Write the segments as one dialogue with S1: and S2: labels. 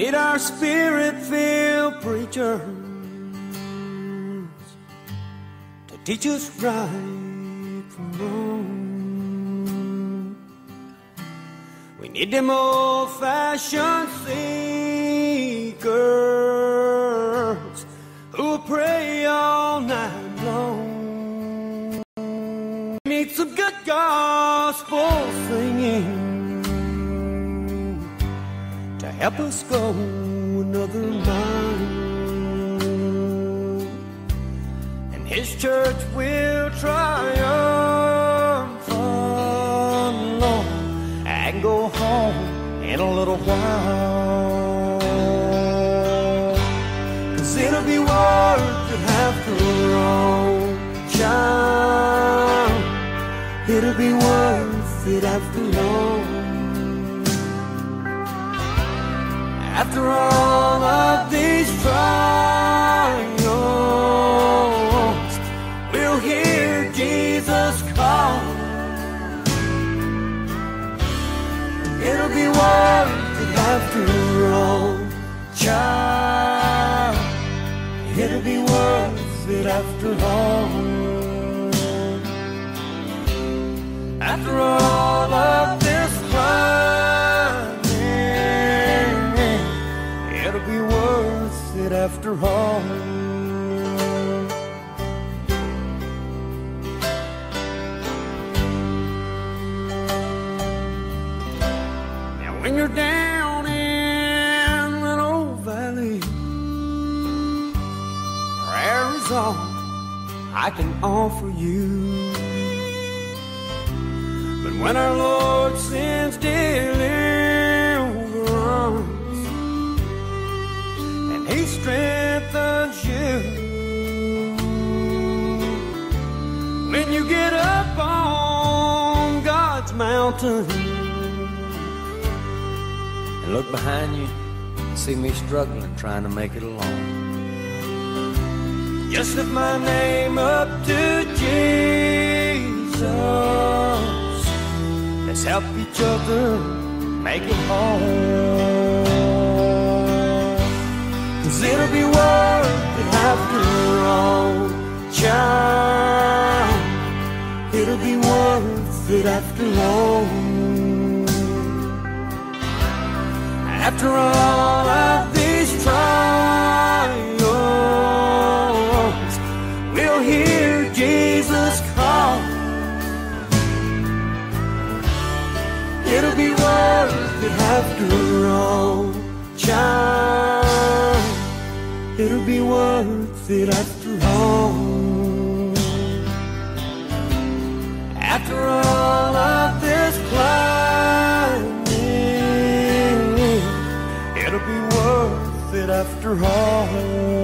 S1: need our spirit filled preachers to teach us right from wrong. We need them old fashioned seekers who pray all night long. We need some good gospel singing help us go another mile. And His church will triumph alone and go home in a little while. After all of these trials, we'll hear Jesus call. It'll be worth it after all, child. It'll be worth it after all. After all. Now when you're down in that old valley, prayer is all I can offer you. But when our Lord sends deliverance strengthens you, when you get up on God's mountain
S2: and look behind you and see me struggling trying to make it along.
S1: Just lift my name up to Jesus. Let's help each other make it home. Cause it'll be worth it after all, child. It'll be worth it after all. After all it after all. After all of this climbing, it'll be worth it after all.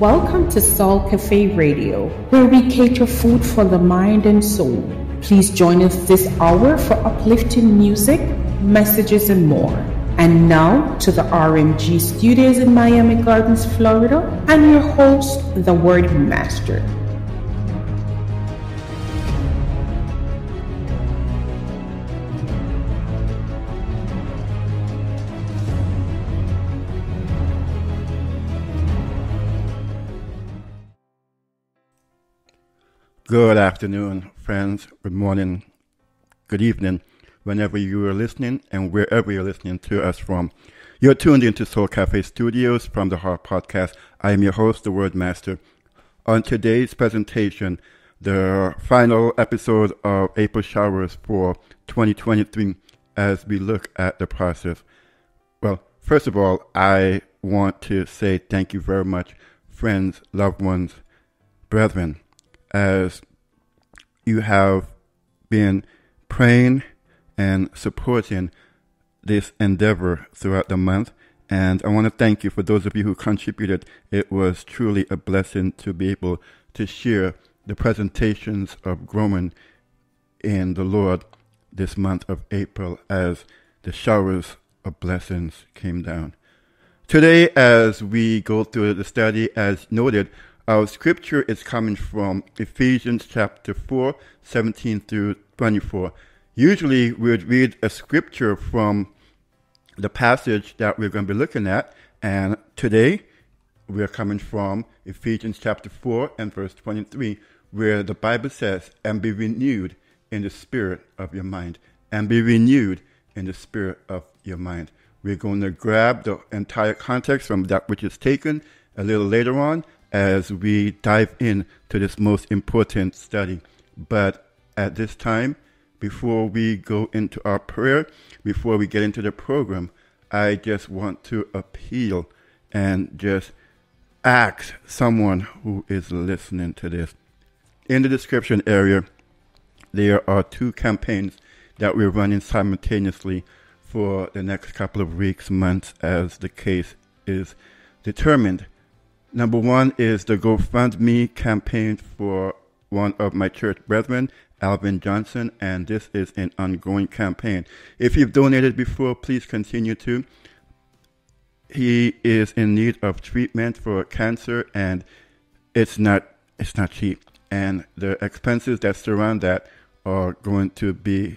S3: Welcome to Soul Cafe Radio, where we cater food for the mind and soul. Please join us this hour for uplifting music, messages, and more. And now to the RMG studios in Miami Gardens, Florida, and your host, the Word Master.
S4: Good afternoon, friends. Good morning. Good evening, whenever you are listening and wherever you're listening to us from. You're tuned into Soul Cafe Studios from the Heart Podcast. I am your host, the Word Master. On today's presentation, the final episode of April Showers for 2023 as we look at the process. Well, first of all, I want to say thank you very much, friends, loved ones, brethren, as you have been praying and supporting this endeavor throughout the month. And I want to thank you for those of you who contributed. It was truly a blessing to be able to share the presentations of growing in the Lord this month of April as the showers of blessings came down. Today, as we go through the study, as noted, our scripture is coming from Ephesians chapter 4, 17 through 24. Usually, we would read a scripture from the passage that we're going to be looking at, and today we're coming from Ephesians chapter 4 and verse 23, where the Bible says, And be renewed in the spirit of your mind, and be renewed in the spirit of your mind. We're going to grab the entire context from that which is taken a little later on as we dive in to this most important study. But at this time, before we go into our prayer, before we get into the program, I just want to appeal and just ask someone who is listening to this. In the description area, there are two campaigns that we're running simultaneously for the next couple of weeks, months, as the case is determined. Number one is the GoFundMe campaign for one of my church brethren, Alvin Johnson, and this is an ongoing campaign. If you've donated before, please continue to. He is in need of treatment for cancer, and it's not it's not cheap, and the expenses that surround that are going to be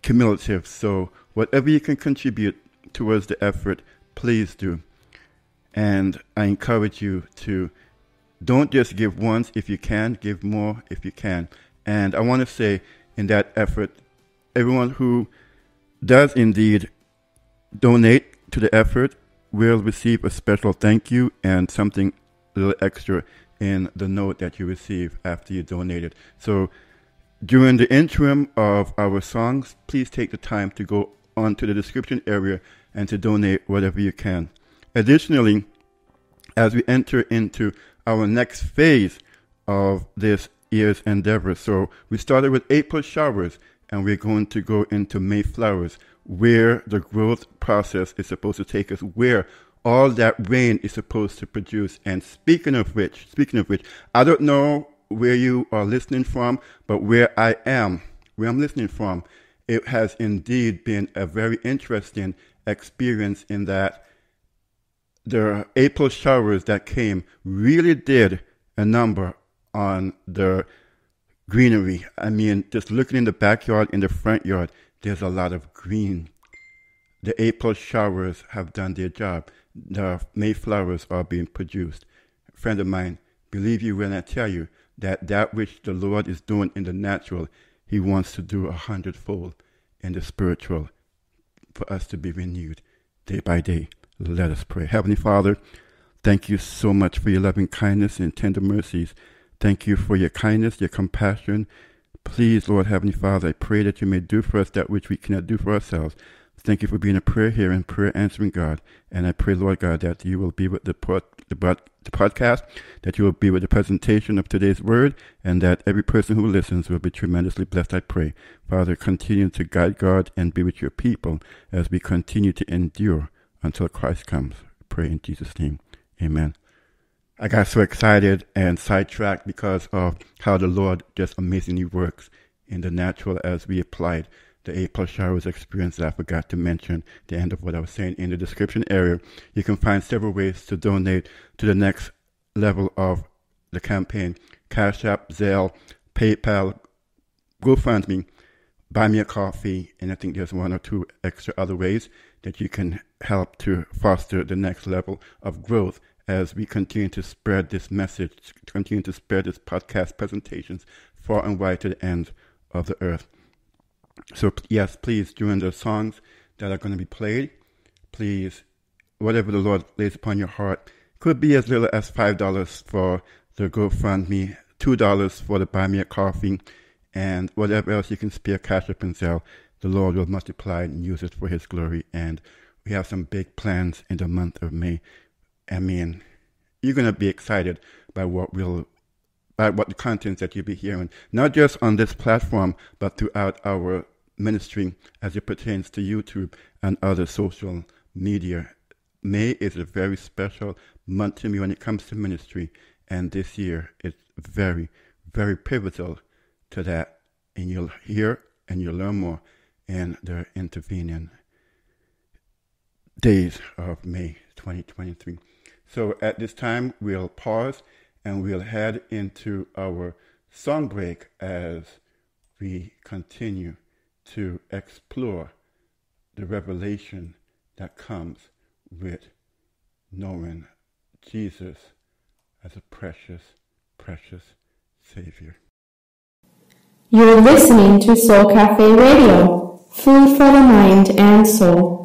S4: cumulative. So whatever you can contribute towards the effort, please do. And I encourage you to don't just give once if you can, give more if you can. And I want to say in that effort, everyone who does indeed donate to the effort will receive a special thank you and something a little extra in the note that you receive after you donated. So during the interim of our songs, please take the time to go onto the description area and to donate whatever you can. Additionally, as we enter into our next phase of this year's endeavor, so we started with April showers and we're going to go into May flowers, where the growth process is supposed to take us, where all that rain is supposed to produce. And speaking of which, speaking of which, I don't know where you are listening from, but where I am, where I'm listening from, it has indeed been a very interesting experience in that the April showers that came really did a number on the greenery. I mean, just looking in the backyard, in the front yard, there's a lot of green. The April showers have done their job. The Mayflowers are being produced. A friend of mine, believe you when I tell you that that which the Lord is doing in the natural, He wants to do a hundredfold in the spiritual for us to be renewed day by day. Let us pray. Heavenly Father, thank you so much for your loving kindness and tender mercies. Thank you for your kindness, your compassion. Please, Lord Heavenly Father, I pray that you may do for us that which we cannot do for ourselves. Thank you for being a prayer hearing, prayer answering God. And I pray, Lord God, that you will be with the, pod, the, the podcast, that you will be with the presentation of today's word, and that every person who listens will be tremendously blessed, I pray. Father, continue to guide God and be with your people as we continue to endure until Christ comes. Pray in Jesus' name. Amen. I got so excited and sidetracked because of how the Lord just amazingly works in the natural as we applied the April showers experience that I forgot to mention the end of what I was saying in the description area. You can find several ways to donate to the next level of the campaign. Cash App, Zelle, PayPal, GoFundMe, Buy Me a Coffee, and I think there's one or two extra other ways that you can help to foster the next level of growth as we continue to spread this message, continue to spread this podcast presentations far and wide to the ends of the earth. So, yes, please, during the songs that are going to be played, please, whatever the Lord lays upon your heart, could be as little as $5 for the GoFundMe, $2 for the Buy Me a Coffee, and whatever else you can spare Cash App and Zelle, the Lord will multiply and use it for His glory and we have some big plans in the month of May. I mean, you're going to be excited by what we'll by what the contents that you'll be hearing, not just on this platform, but throughout our ministry as it pertains to YouTube and other social media. May is a very special month to me when it comes to ministry, and this year is very, very pivotal to that. And you'll hear and you'll learn more in the intervening days of May 2023. So at this time, we'll pause and we'll head into our song break as we continue to explore the revelation that comes with knowing Jesus as a precious, precious Savior.
S5: You're listening to Soul Cafe Radio, food for the mind and soul.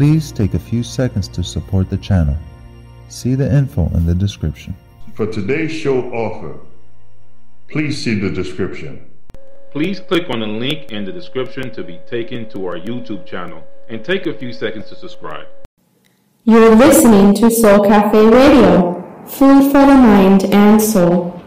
S6: Please take a few seconds to support the channel. See the info in the description.
S7: For today's show offer, please see the description.
S8: Please click on the link in the description to be taken to our YouTube channel and take a few seconds to subscribe.
S3: You're listening to Soul Cafe Radio, food for the mind and soul.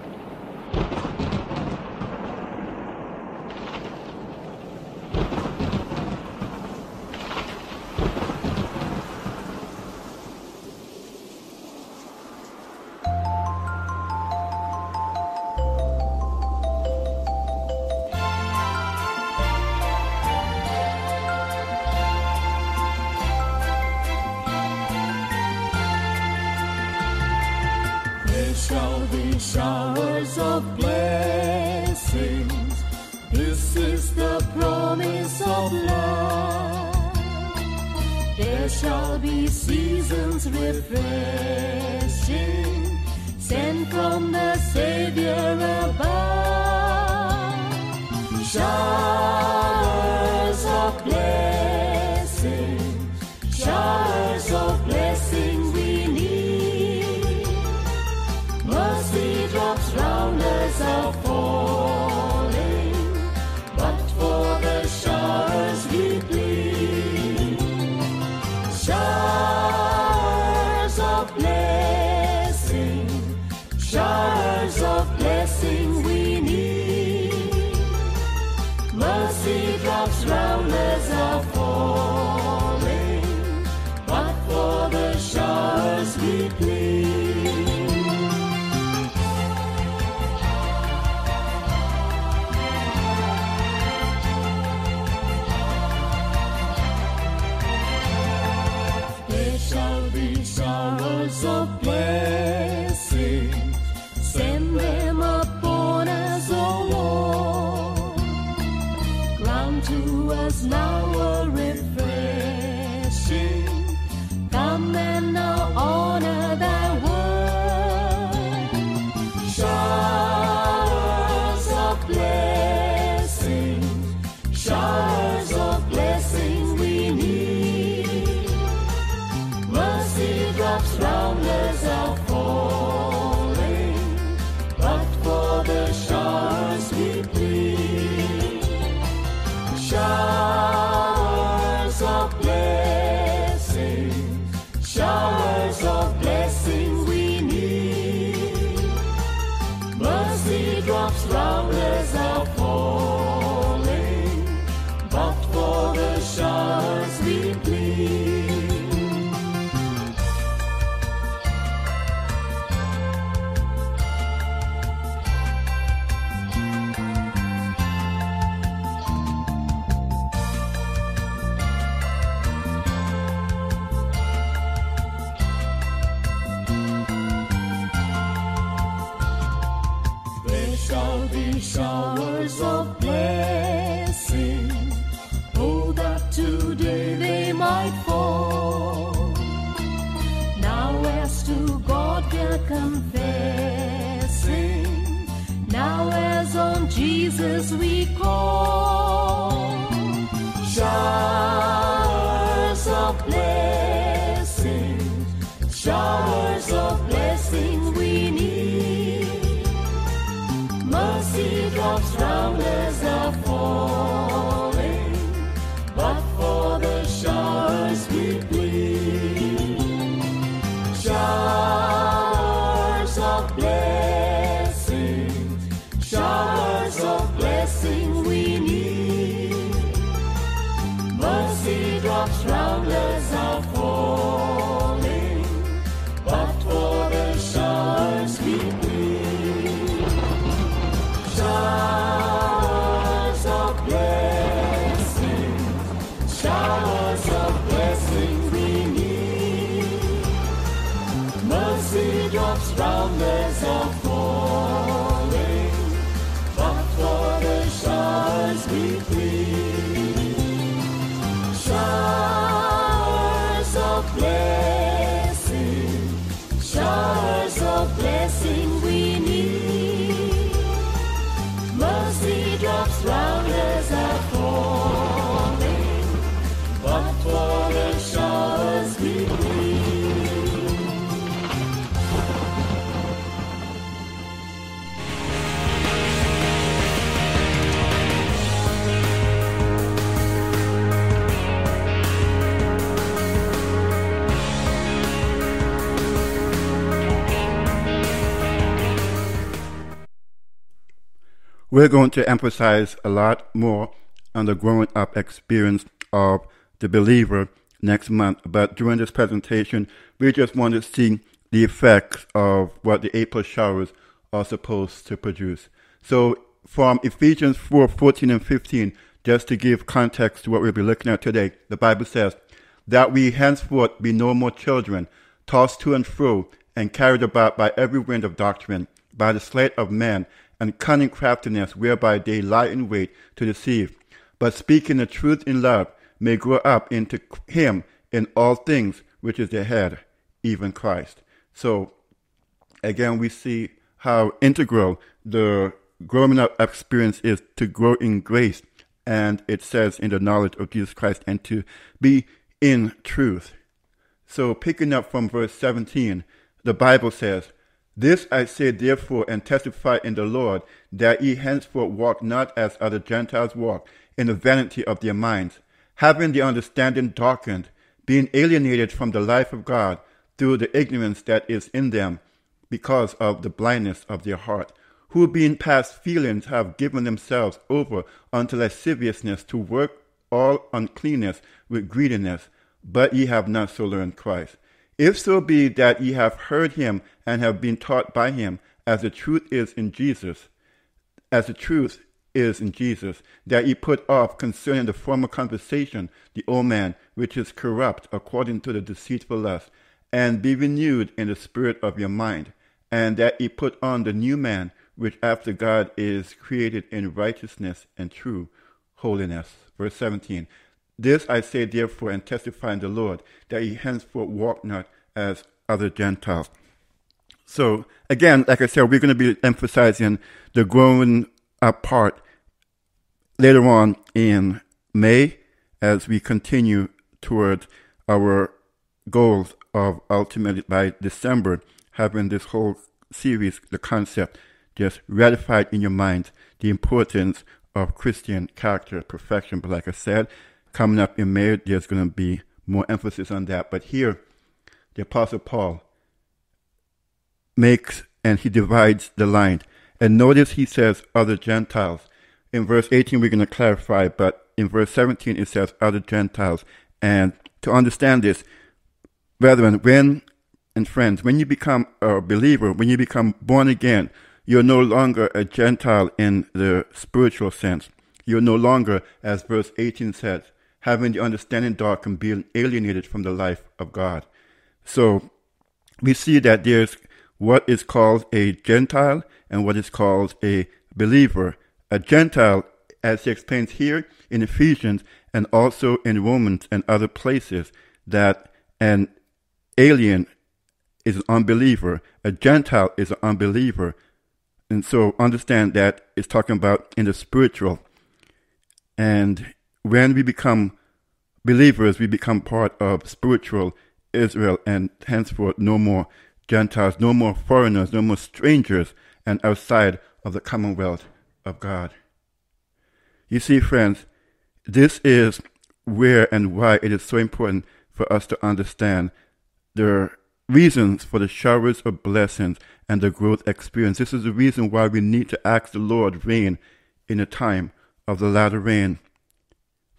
S5: salvation. We're
S4: going to emphasize a lot more on the growing up experience of the believer next month. But during this presentation, we just want to see the effects of what the April showers are supposed to produce. So from Ephesians 4, 14 and 15, just to give context to what we'll be looking at today, the Bible says, that we henceforth be no more children, tossed to and fro, and carried about by every wind of doctrine, by the sleight of men, and cunning craftiness whereby they lie in wait to deceive. But speaking the truth in love, may grow up into him in all things, which is the head, even Christ. So, again, we see how integral the growing up experience is to grow in grace. And it says in the knowledge of Jesus Christ and to be in truth. So, picking up from verse 17, the Bible says, This I say therefore and testify in the Lord, that ye henceforth walk not as other Gentiles walk, in the vanity of their minds, having the understanding darkened, being alienated from the life of God through the ignorance that is in them, because of the blindness of their heart, who being past feelings have given themselves over unto lasciviousness to work all uncleanness with greediness, but ye have not so learned Christ. If so be that ye have heard him and have been taught by him, as the truth is in Jesus, as the truth is in Jesus, that ye put off concerning the former conversation the old man, which is corrupt according to the deceitful lust, and be renewed in the spirit of your mind, and that ye put on the new man, which after God is created in righteousness and true holiness. Verse 17. This I say therefore and testify in the Lord, that ye henceforth walk not as other Gentiles. So again, like I said, we're going to be emphasizing the growing up part later on in May as we continue toward our goals of ultimately by December having this whole series, the concept just ratified in your mind the importance of Christian character perfection. But like I said, coming up in May, there's going to be more emphasis on that. But here, the Apostle Paul makes and he divides the line. And notice he says other Gentiles. In verse 18, we're going to clarify, but in verse 17, it says other Gentiles. And to understand this, brethren, when and friends, when you become a believer, when you become born again, you're no longer a Gentile in the spiritual sense. You're no longer, as verse 18 says, having the understanding dark and being alienated from the life of God. So we see that there's what is called a Gentile and what is called a believer. A Gentile, as he explains here in Ephesians and also in Romans and other places, that an alien is an unbeliever, a Gentile is an unbeliever. And so understand that it's talking about in the spiritual. And when we become believers, we become part of spiritual Israel, and henceforth no more Gentiles, no more foreigners, no more strangers, and outside of the commonwealth of God. You see, friends, this is where and why it is so important for us to understand the reasons for the showers of blessings and the growth experience. This is the reason why we need to ask the Lord rain in the time of the latter rain.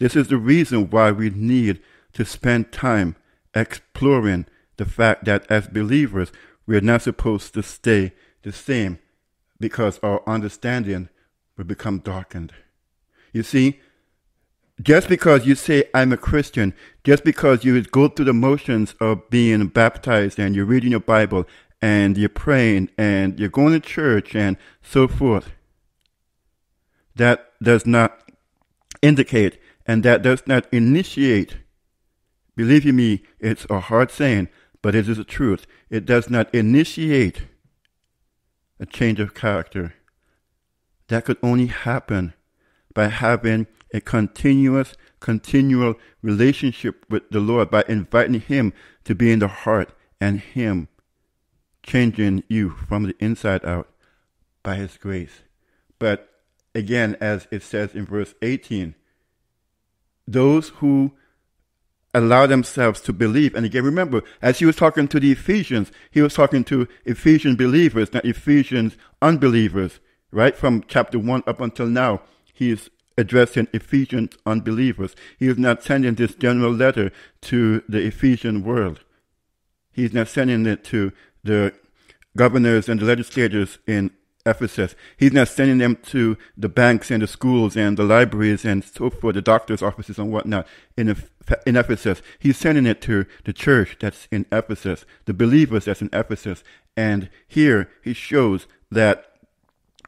S4: This is the reason why we need to spend time exploring the fact that as believers, we are not supposed to stay the same because our understanding will become darkened. You see, just because you say I'm a Christian, just because you go through the motions of being baptized and you're reading your Bible and you're praying and you're going to church and so forth, that does not indicate and that does not initiate. Believe you me, it's a hard saying, but it is the truth. It does not initiate a change of character. That could only happen by having a continuous, continual relationship with the Lord, by inviting Him to be in the heart and Him changing you from the inside out by His grace. But again, as it says in verse 18, those who allow themselves to believe. And again, remember, as he was talking to the Ephesians, he was talking to Ephesian believers, not Ephesians unbelievers, right? From chapter 1 up until now, he's addressing Ephesian unbelievers. He is not sending this general letter to the Ephesian world. He's not sending it to the governors and the legislators in Ephesus. He's not sending them to the banks and the schools and the libraries and so forth, the doctor's offices and whatnot in, in Ephesus. He's sending it to the church that's in Ephesus, the believers that's in Ephesus. And here he shows that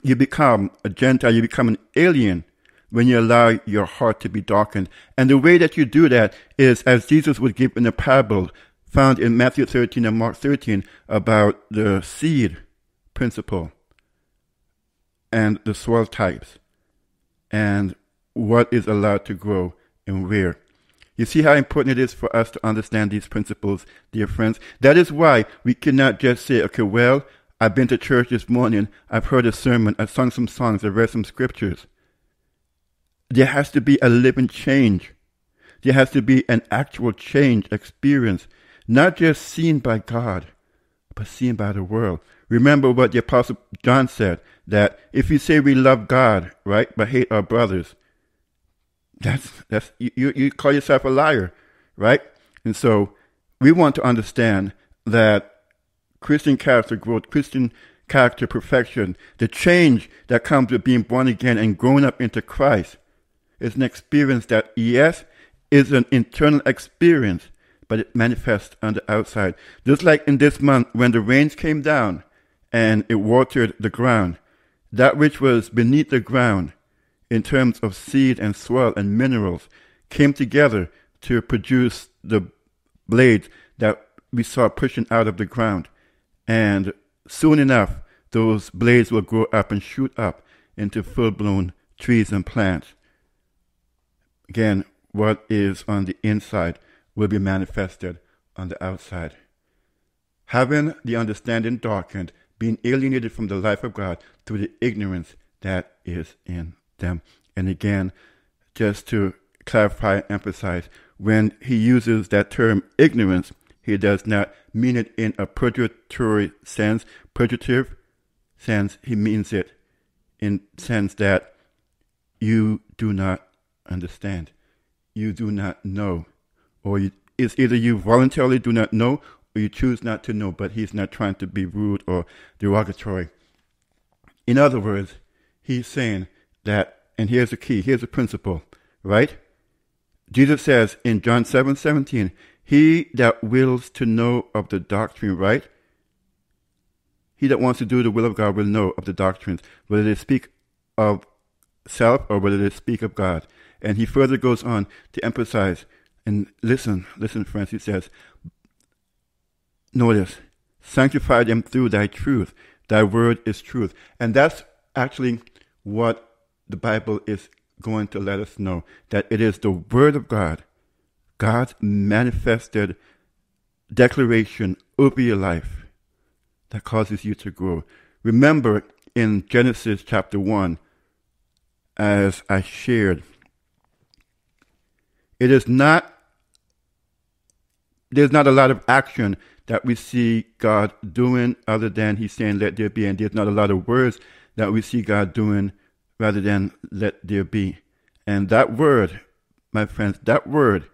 S4: you become a Gentile, you become an alien when you allow your heart to be darkened. And the way that you do that is as Jesus would give in a parable found in Matthew 13 and Mark 13 about the seed principle and the soil types and what is allowed to grow and where. You see how important it is for us to understand these principles, dear friends? That is why we cannot just say, okay, well, I've been to church this morning, I've heard a sermon, I've sung some songs, I've read some scriptures. There has to be a living change. There has to be an actual change experience, not just seen by God, but seen by the world. Remember what the Apostle John said that if you say we love God, right, but hate our brothers, that's that's you, you call yourself a liar, right? And so we want to understand that Christian character growth, Christian character perfection, the change that comes with being born again and growing up into Christ is an experience that, yes, is an internal experience, but it manifests on the outside. Just like in this month when the rains came down and it watered the ground, that which was beneath the ground in terms of seed and soil and minerals came together to produce the blades that we saw pushing out of the ground. And soon enough, those blades will grow up and shoot up into full blown trees and plants. Again, what is on the inside will be manifested on the outside. Having the understanding darkened, being alienated from the life of God through the ignorance that is in them. And again, just to clarify and emphasize, when he uses that term ignorance, he does not mean it in a purgatory sense, purgative sense. He means it in sense that you do not understand, you do not know, or it's either you voluntarily do not know you choose not to know. But he's not trying to be rude or derogatory. In other words, he's saying that, and here's the key, here's the principle, right? Jesus says in John 7 17, He that wills to know of the doctrine, right? He that wants to do the will of God will know of the doctrines, whether they speak of self or whether they speak of God. And he further goes on to emphasize, and listen, listen, friends, he says, Notice, sanctify them through thy truth. Thy word is truth. And that's actually what the Bible is going to let us know that it is the word of God, God's manifested declaration over your life that causes you to grow. Remember in Genesis chapter 1, as I shared, it is not, there's not a lot of action that we see God doing other than He's saying, let there be. And there's not a lot of words that we see God doing rather than let there be. And that word, my friends, that word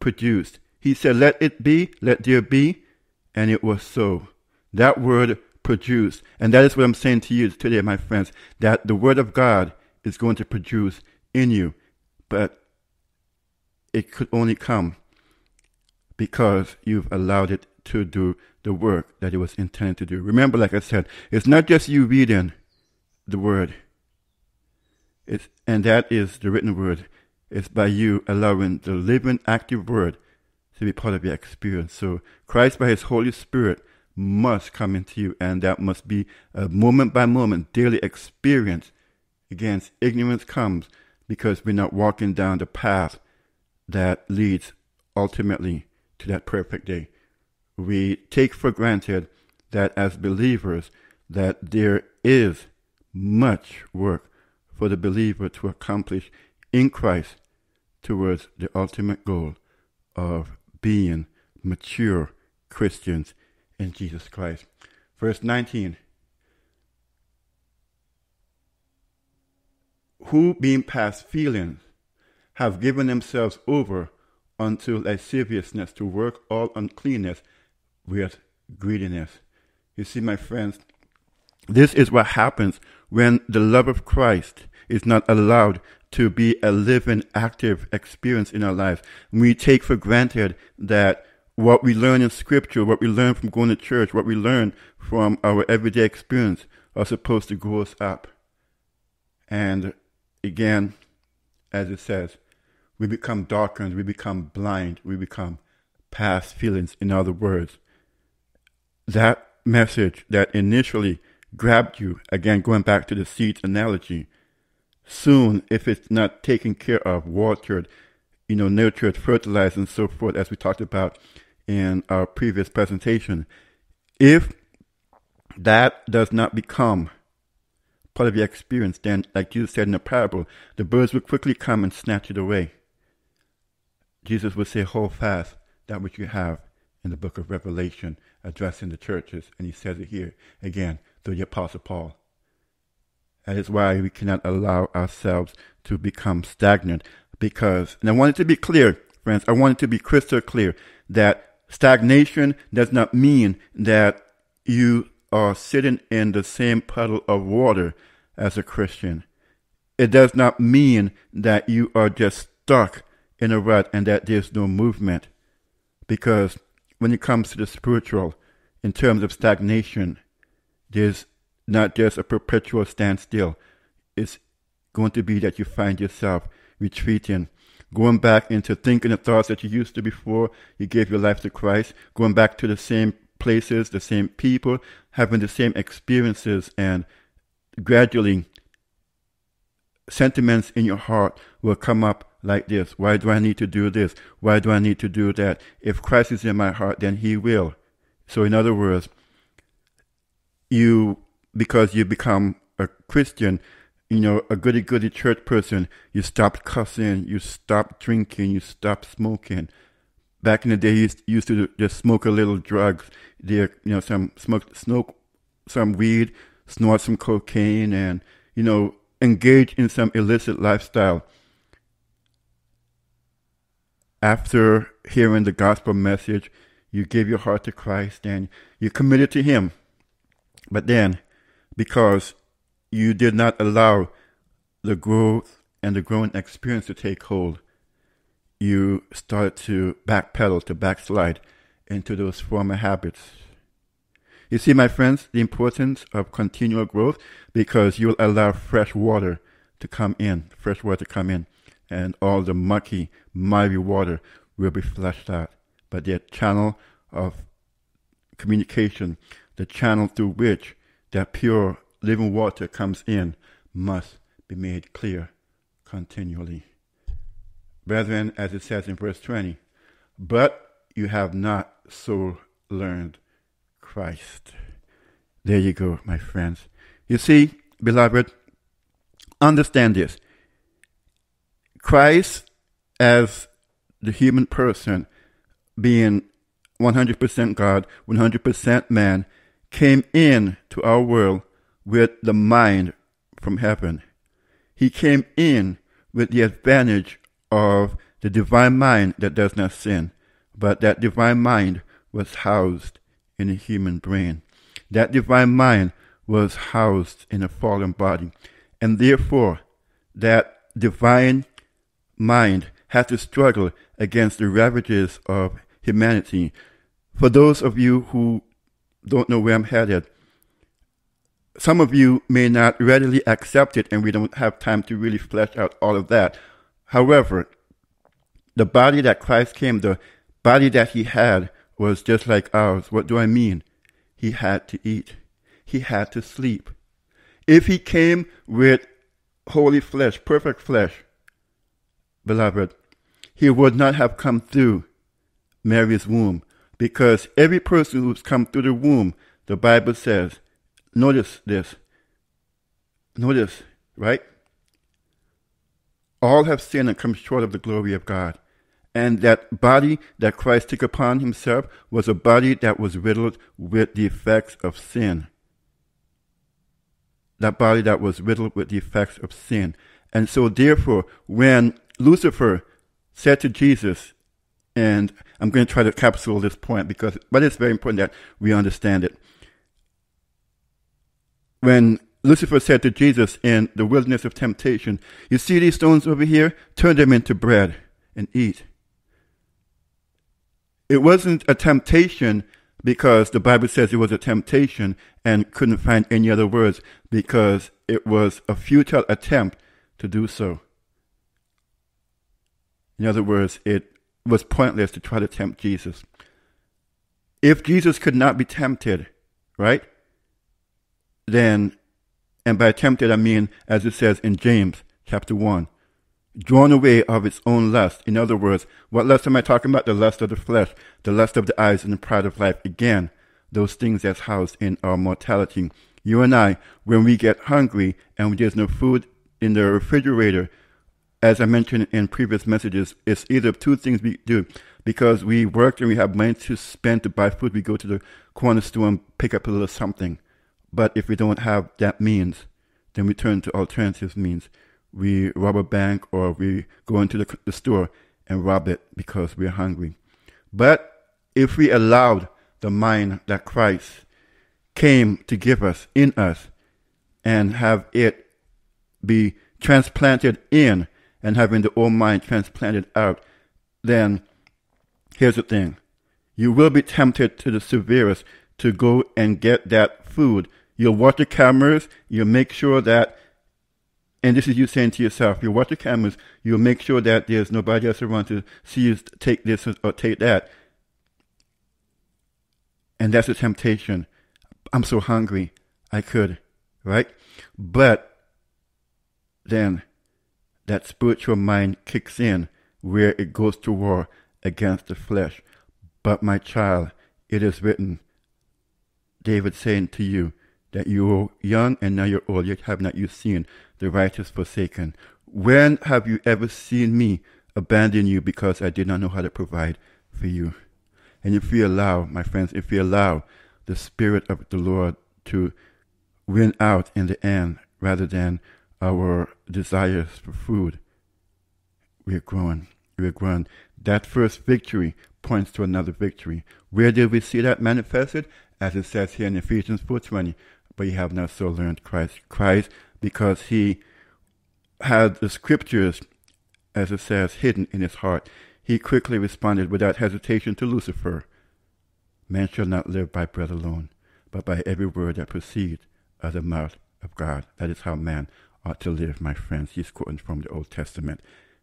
S4: produced. He said, let it be, let there be. And it was so. That word produced. And that is what I'm saying to you today, my friends, that the word of God is going to produce in you. But it could only come because you've allowed it to do the work that it was intended to do. Remember, like I said, it's not just you reading the word. It's, and that is the written word. It's by you allowing the living, active word to be part of your experience. So Christ by his Holy Spirit must come into you and that must be a moment by moment daily experience. Against ignorance comes because we're not walking down the path that leads ultimately to that perfect day we take for granted that as believers that there is much work for the believer to accomplish in Christ towards the ultimate goal of being mature Christians in Jesus Christ. Verse 19 who being past feelings have given themselves over unto lasciviousness to work all uncleanness with greediness. You see, my friends, this is what happens when the love of Christ is not allowed to be a living, active experience in our lives. We take for granted that what we learn in Scripture, what we learn from going to church, what we learn from our everyday experience are supposed to grow us up. And again, as it says, we become darkened, we become blind, we become past feelings. In other words, that message that initially grabbed you, again, going back to the seeds analogy, soon, if it's not taken care of, watered, you know, nurtured, fertilized, and so forth, as we talked about in our previous presentation, if that does not become part of your experience, then, like Jesus said in the parable, the birds will quickly come and snatch it away. Jesus would say, Hold fast that which you have in the book of Revelation, addressing the churches. And he says it here again through the Apostle Paul. That is why we cannot allow ourselves to become stagnant. Because, and I want it to be clear, friends, I want it to be crystal clear that stagnation does not mean that you are sitting in the same puddle of water as a Christian. It does not mean that you are just stuck in a rut and that there's no movement. Because when it comes to the spiritual, in terms of stagnation, there's not just a perpetual standstill. It's going to be that you find yourself retreating, going back into thinking the thoughts that you used to before you gave your life to Christ, going back to the same places, the same people, having the same experiences, and gradually sentiments in your heart will come up like this. Why do I need to do this? Why do I need to do that? If Christ is in my heart, then He will. So, in other words, you, because you become a Christian, you know, a goody goody church person, you stop cussing, you stop drinking, you stop smoking. Back in the day, you used to just smoke a little drugs. There, you know, some smoke, smoke some weed, snort some cocaine, and you know, engage in some illicit lifestyle after hearing the gospel message, you gave your heart to Christ and you committed to Him. But then, because you did not allow the growth and the growing experience to take hold, you start to backpedal, to backslide into those former habits. You see, my friends, the importance of continual growth because you'll allow fresh water to come in, fresh water to come in and all the mucky, miry water will be flushed out. But the channel of communication, the channel through which that pure living water comes in, must be made clear continually. Brethren, as it says in verse 20, but you have not so learned Christ. There you go, my friends. You see, beloved, understand this. Christ, as the human person, being 100% God, 100% man, came in to our world with the mind from heaven. He came in with the advantage of the divine mind that does not sin, but that divine mind was housed in a human brain. That divine mind was housed in a fallen body. And therefore, that divine mind had to struggle against the ravages of humanity. For those of you who don't know where I'm headed, some of you may not readily accept it, and we don't have time to really flesh out all of that. However, the body that Christ came, the body that he had, was just like ours. What do I mean? He had to eat, he had to sleep. If he came with holy flesh, perfect flesh, beloved, he would not have come through Mary's womb because every person who's come through the womb, the Bible says, notice this, notice, right? All have sinned and come short of the glory of God. And that body that Christ took upon himself was a body that was riddled with the effects of sin. That body that was riddled with the effects of sin. And so, therefore, when Lucifer said to Jesus, and I'm going to try to capsule this point because, but it's very important that we understand it. When Lucifer said to Jesus in the wilderness of temptation, You see these stones over here? Turn them into bread and eat. It wasn't a temptation because the Bible says it was a temptation and couldn't find any other words because it was a futile attempt to do so. In other words, it was pointless to try to tempt Jesus. If Jesus could not be tempted, right? Then, and by tempted I mean, as it says in James chapter 1, drawn away of its own lust. In other words, what lust am I talking about? The lust of the flesh, the lust of the eyes, and the pride of life. Again, those things that's housed in our mortality. You and I, when we get hungry and there's no food in the refrigerator, as I mentioned in previous messages, it's either two things we do. Because we work and we have money to spend to buy food, we go to the corner store and pick up a little something. But if we don't have that means, then we turn to alternative means. We rob a bank or we go into the, the store and rob it because we're hungry. But if we allowed the mind that Christ came to give us in us and have it be transplanted in and having the old mind transplanted out, then here's the thing. You will be tempted to the severest to go and get that food. You'll watch the cameras, you'll make sure that, and this is you saying to yourself, you'll watch the cameras, you'll make sure that there's nobody else around to see you take this or take that. And that's a temptation. I'm so hungry, I could, right? But then that spiritual mind kicks in where it goes to war against the flesh. But my child, it is written, David saying to you, that you are young and now you're old, yet have not you seen the righteous forsaken. When have you ever seen me abandon you because I did not know how to provide for you? And if we allow, my friends, if we allow the Spirit of the Lord to win out in the end rather than our desires for food, we're growing. We're growing. That first victory points to another victory. Where did we see that manifested? As it says here in Ephesians 4.20, but you have not so learned Christ. Christ, because he had the scriptures, as it says, hidden in his heart, he quickly responded without hesitation to Lucifer, Man shall not live by bread alone, but by every word that proceeds out of the mouth of God. That is how man ought to live, my friends. He's quoting from the Old Testament.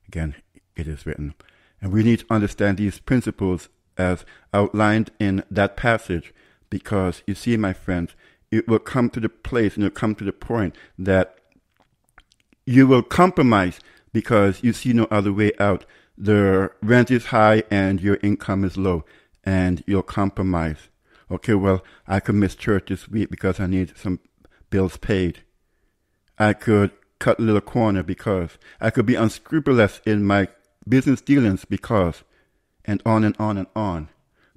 S4: Again, it is written. And we need to understand these principles as outlined in that passage because you see, my friends, it will come to the place and it will come to the point that you will compromise because you see no other way out. The rent is high and your income is low and you'll compromise. Okay, well, I could miss church this week because I need some bills paid. I could cut a little corner because I could be unscrupulous in my business dealings because, and on and on and on.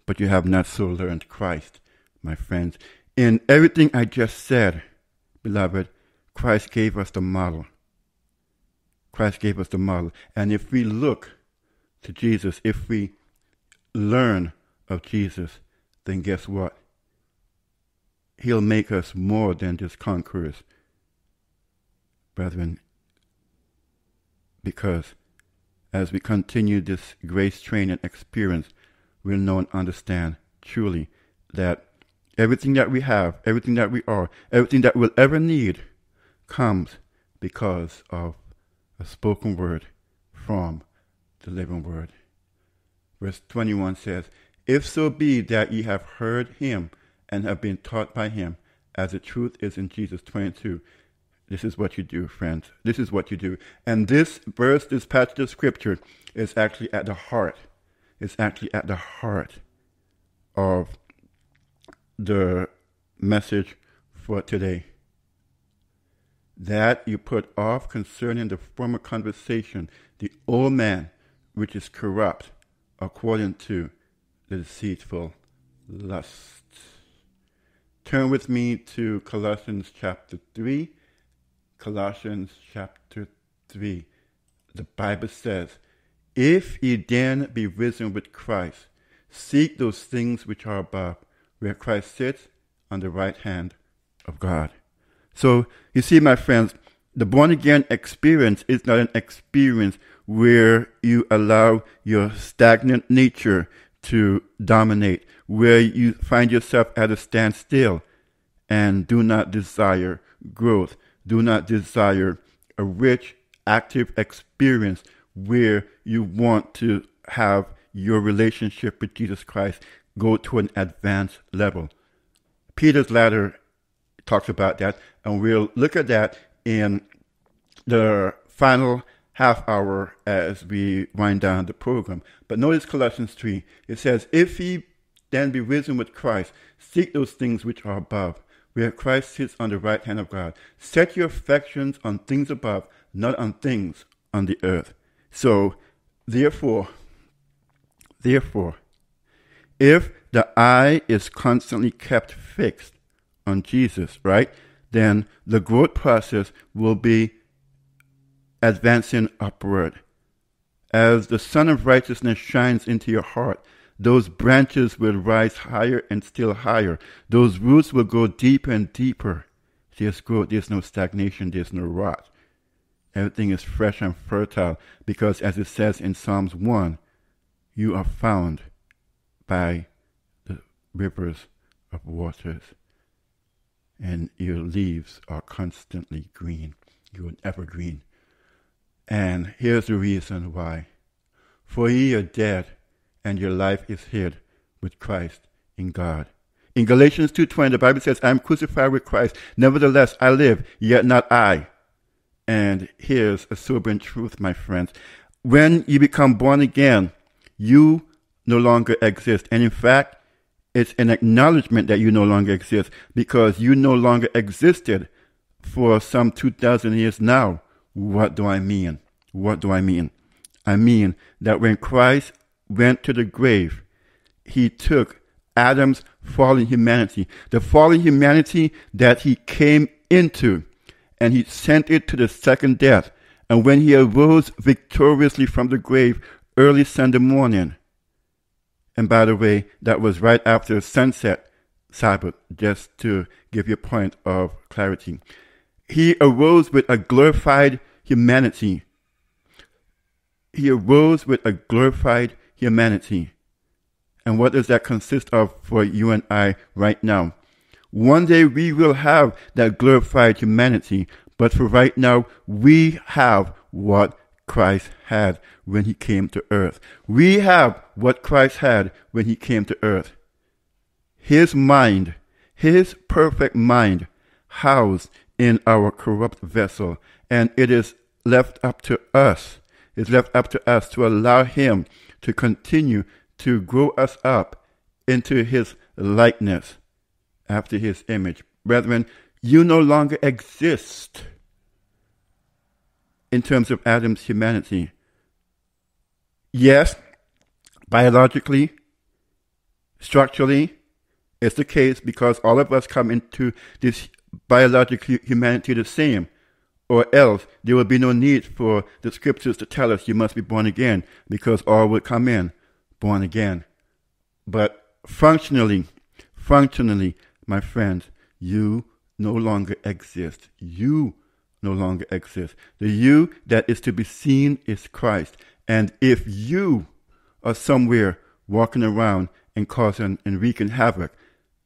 S4: But you have not so learned Christ, my friends. In everything I just said, beloved, Christ gave us the model. Christ gave us the model. And if we look to Jesus, if we learn of Jesus, then guess what? He'll make us more than just conquerors, brethren, because as we continue this grace training experience, we'll know and understand truly that everything that we have, everything that we are, everything that we'll ever need comes because of a spoken word from the living word. Verse 21 says, If so be that ye have heard him and have been taught by him, as the truth is in Jesus 22, this is what you do, friends. This is what you do. And this verse, this passage of scripture, is actually at the heart. It's actually at the heart of the message for today. That you put off concerning the former conversation, the old man which is corrupt according to the deceitful lust. Turn with me to Colossians chapter 3. Colossians chapter 3, the Bible says, If ye then be risen with Christ, seek those things which are above, where Christ sits on the right hand of God. So, you see, my friends, the born again experience is not an experience where you allow your stagnant nature to dominate, where you find yourself at a standstill and do not desire growth, do not desire a rich, active experience where you want to have your relationship with Jesus Christ go to an advanced level. Peter's letter talks about that, and we'll look at that in the final half hour as we wind down the program. But notice Colossians 3. It says, If ye then be risen with Christ, seek those things which are above, where Christ sits on the right hand of God. Set your affections on things above, not on things on the earth. So, therefore, therefore, if the eye is constantly kept fixed on Jesus, right, then the growth process will be advancing upward. As the Sun of Righteousness shines into your heart, those branches will rise higher and still higher. Those roots will go deeper and deeper. There's growth, there's no stagnation, there's no rot. Everything is fresh and fertile because, as it says in Psalms 1, you are found by the rivers of waters, and your leaves are constantly green. You're an evergreen. And here's the reason why. For ye are dead, and your life is hid with Christ in God. In Galatians 2.20, the Bible says, I am crucified with Christ. Nevertheless, I live, yet not I. And here's a sobering truth, my friends. When you become born again, you no longer exist. And in fact, it's an acknowledgement that you no longer exist because you no longer existed for some 2,000 years now. What do I mean? What do I mean? I mean that when Christ went to the grave, he took Adam's fallen humanity, the fallen humanity that he came into, and he sent it to the second death. And when he arose victoriously from the grave early Sunday morning, and by the way, that was right after sunset Sabbath, just to give you a point of clarity. He arose with a glorified humanity. He arose with a glorified humanity. And what does that consist of for you and I right now? One day we will have that glorified humanity, but for right now, we have what Christ had when he came to earth. We have what Christ had when he came to earth. His mind, his perfect mind, housed in our corrupt vessel, and it is left up to us. It's left up to us to allow him to continue to grow us up into his likeness after his image. Brethren, you no longer exist in terms of Adam's humanity. Yes, biologically, structurally, it's the case because all of us come into this biological humanity the same, or else there would be no need for the scriptures to tell us you must be born again because all would come in born again. But functionally, functionally, my friends, you no longer exist. You no longer exist. The you that is to be seen is Christ. And if you are somewhere walking around and causing and wreaking havoc,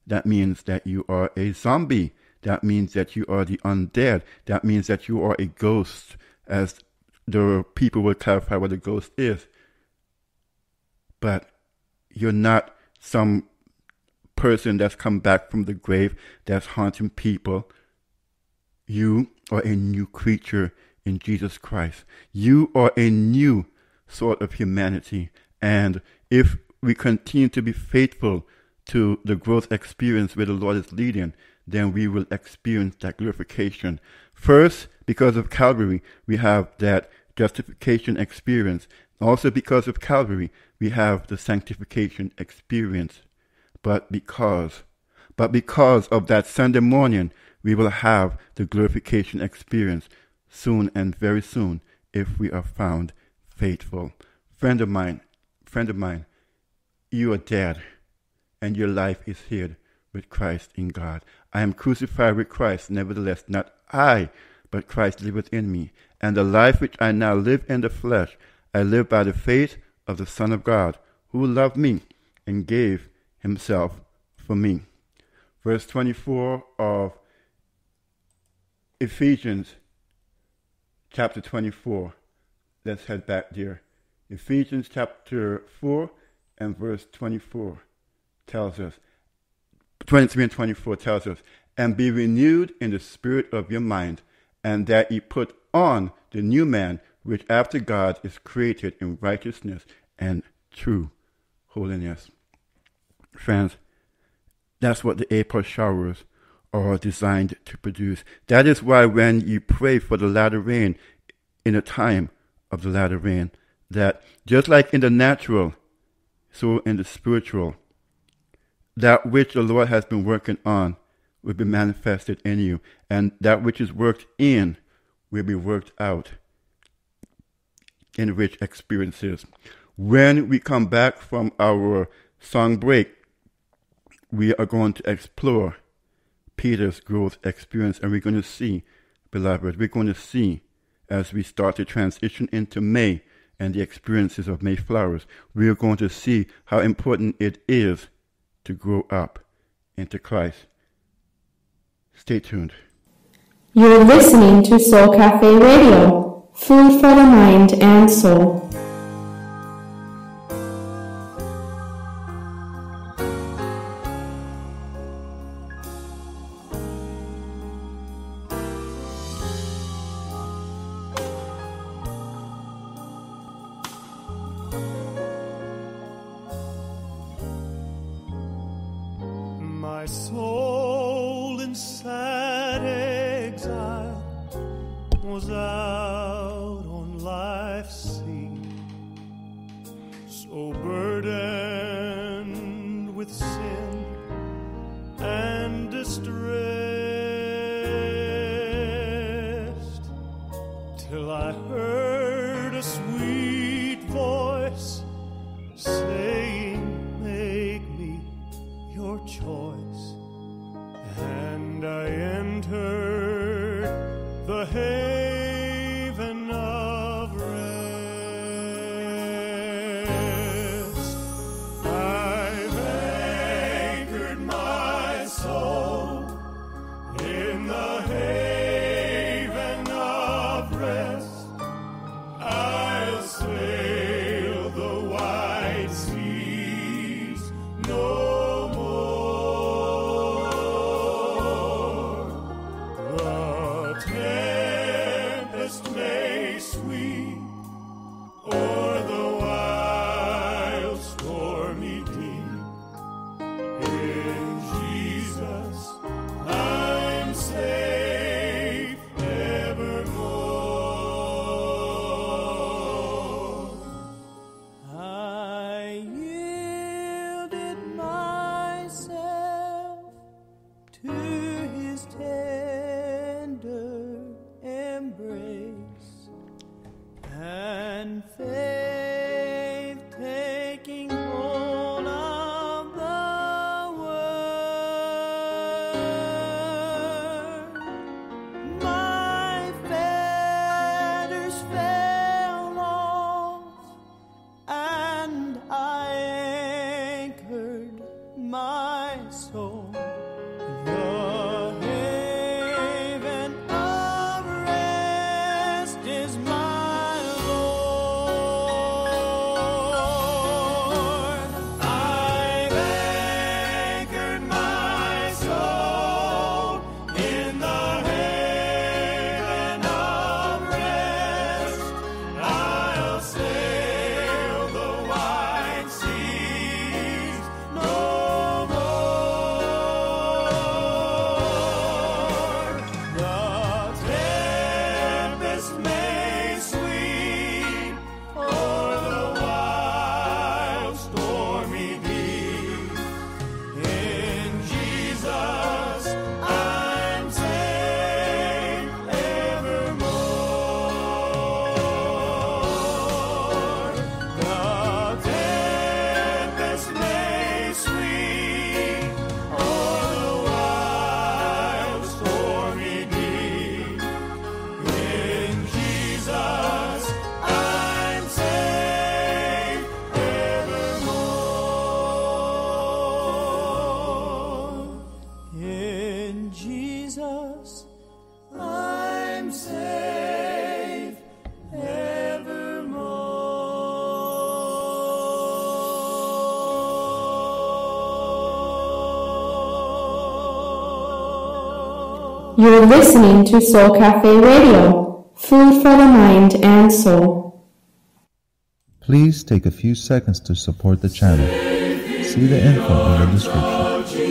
S4: that means that you are a zombie. That means that you are the undead. That means that you are a ghost, as the people will clarify what a ghost is. But you're not some person that's come back from the grave that's haunting people. You are a new creature in Jesus Christ. You are a new sort of humanity. And if we continue to be faithful to the growth experience where the Lord is leading, then we will experience that glorification. First, because of Calvary, we have that justification experience. Also, because of Calvary, we have the sanctification experience. But because, but because of that Sunday morning, we will have the glorification experience soon and very soon if we are found faithful. Friend of mine, friend of mine, you are dead, and your life is hid with Christ in God. I am crucified with Christ, nevertheless, not I, but Christ liveth in me. And the life which I now live in the flesh, I live by the faith of the Son of God, who loved me and gave himself for me. Verse 24 of Ephesians chapter 24. Let's head back there. Ephesians chapter 4 and verse 24 tells us, 23 and 24 tells us, and be renewed in the spirit of your mind, and that ye put on the new man, which after God is created in righteousness and true holiness. Friends, that's what the April showers are designed to produce. That is why when you pray for the latter rain in a time of the latter rain, that just like in the natural, so in the spiritual, that which the Lord has been working on will be manifested in you, and that which is worked in will be worked out in rich experiences. When we come back from our song break, we are going to explore Peter's growth experience, and we're going to see, beloved, we're going to see as we start to transition into May and the experiences of Mayflowers, we are going to see how important it is to grow up into Christ. Stay tuned.
S1: You're listening to Soul Cafe Radio, food for the mind and soul.
S9: You're listening to Soul Cafe Radio, food for the mind and soul.
S5: Please take a few seconds to support the channel. See the info in the description.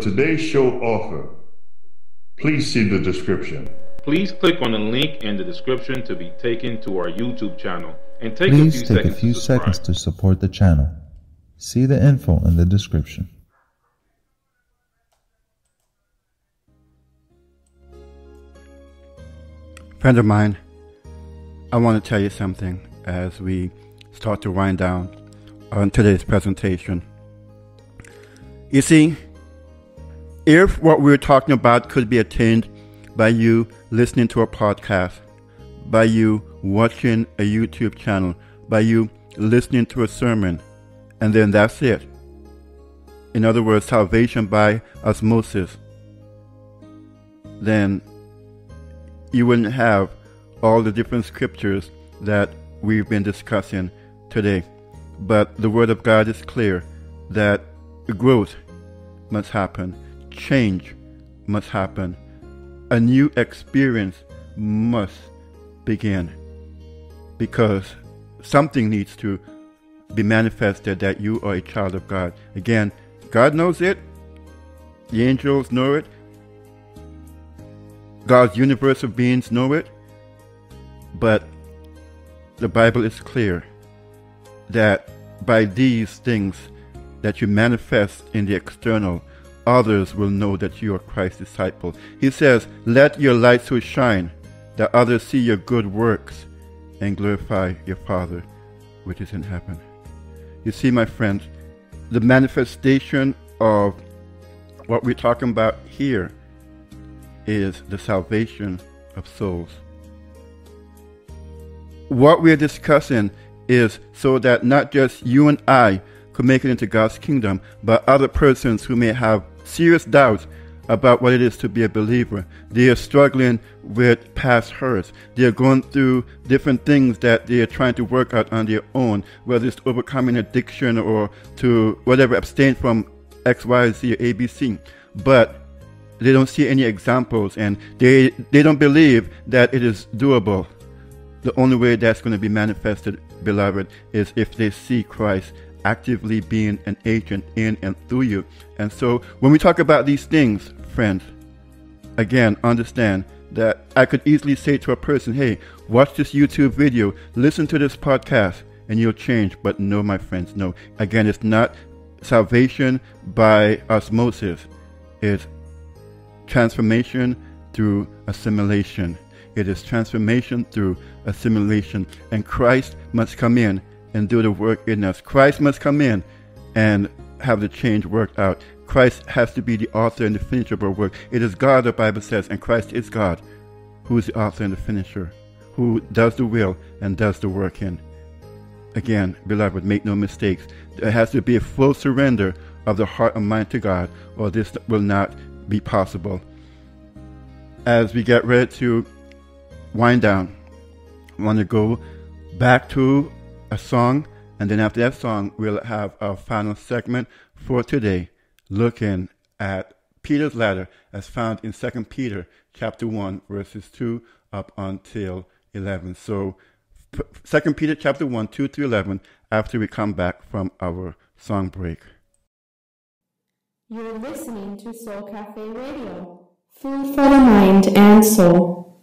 S7: today's show offer, please see the description.
S8: Please click on the link in the description to be taken to our YouTube channel and take Please a few,
S5: take
S8: seconds, a
S5: few
S8: to
S5: seconds to support the channel. See the info in the description.
S4: Friend of mine, I want to tell you something as we start to wind down on today's presentation. You see, if what we're talking about could be attained by you listening to a podcast, by you watching a YouTube channel, by you listening to a sermon, and then that's it. In other words, salvation by osmosis, then you wouldn't have all the different scriptures that we've been discussing today. But the Word of God is clear that growth must happen, change must happen, a new experience must begin because something needs to be manifested that you are a child of God. Again, God knows it, the angels know it, God's universal beings know it, but the Bible is clear that by these things that you manifest in the external, others will know that you are Christ's disciple. He says, Let your light so shine that others see your good works and glorify your Father which is in heaven. You see, my friends, the manifestation of what we're talking about here is the salvation of souls. What we're discussing is so that not just you and I could make it into God's kingdom, but other persons who may have serious doubts about what it is to be a believer. They are struggling with past hurts. They are going through different things that they are trying to work out on their own, whether it's overcoming addiction or to whatever, abstain from X, Y, Z, or ABC. But they don't see any examples and they, they don't believe that it is doable. The only way that's going to be manifested, beloved, is if they see Christ actively being an agent in and through you. And so when we talk about these things, friends, again, understand that I could easily say to a person, hey, watch this YouTube video, listen to this podcast, and you'll change. But no, my friends, no. Again, it's not salvation by osmosis, it's transformation through assimilation. It is transformation through assimilation. And Christ must come in and do the work in us. Christ must come in and have the change worked out. Christ has to be the author and the finisher of our work. It is God, the Bible says, and Christ is God, who is the author and the finisher, who does the will and does the work in. Again, beloved, make no mistakes. There has to be a full surrender of the heart and mind to God, or this will not be possible. As we get ready to wind down. I want to go back to a song, and then after that song, we'll have our final segment for today, looking at Peter's ladder as found in 2 Peter chapter 1, verses 2 up until 11. So 2 Peter chapter 1, 2 through 11, after we come back from our song break.
S3: You're listening to Soul Cafe Radio, food for the mind and soul.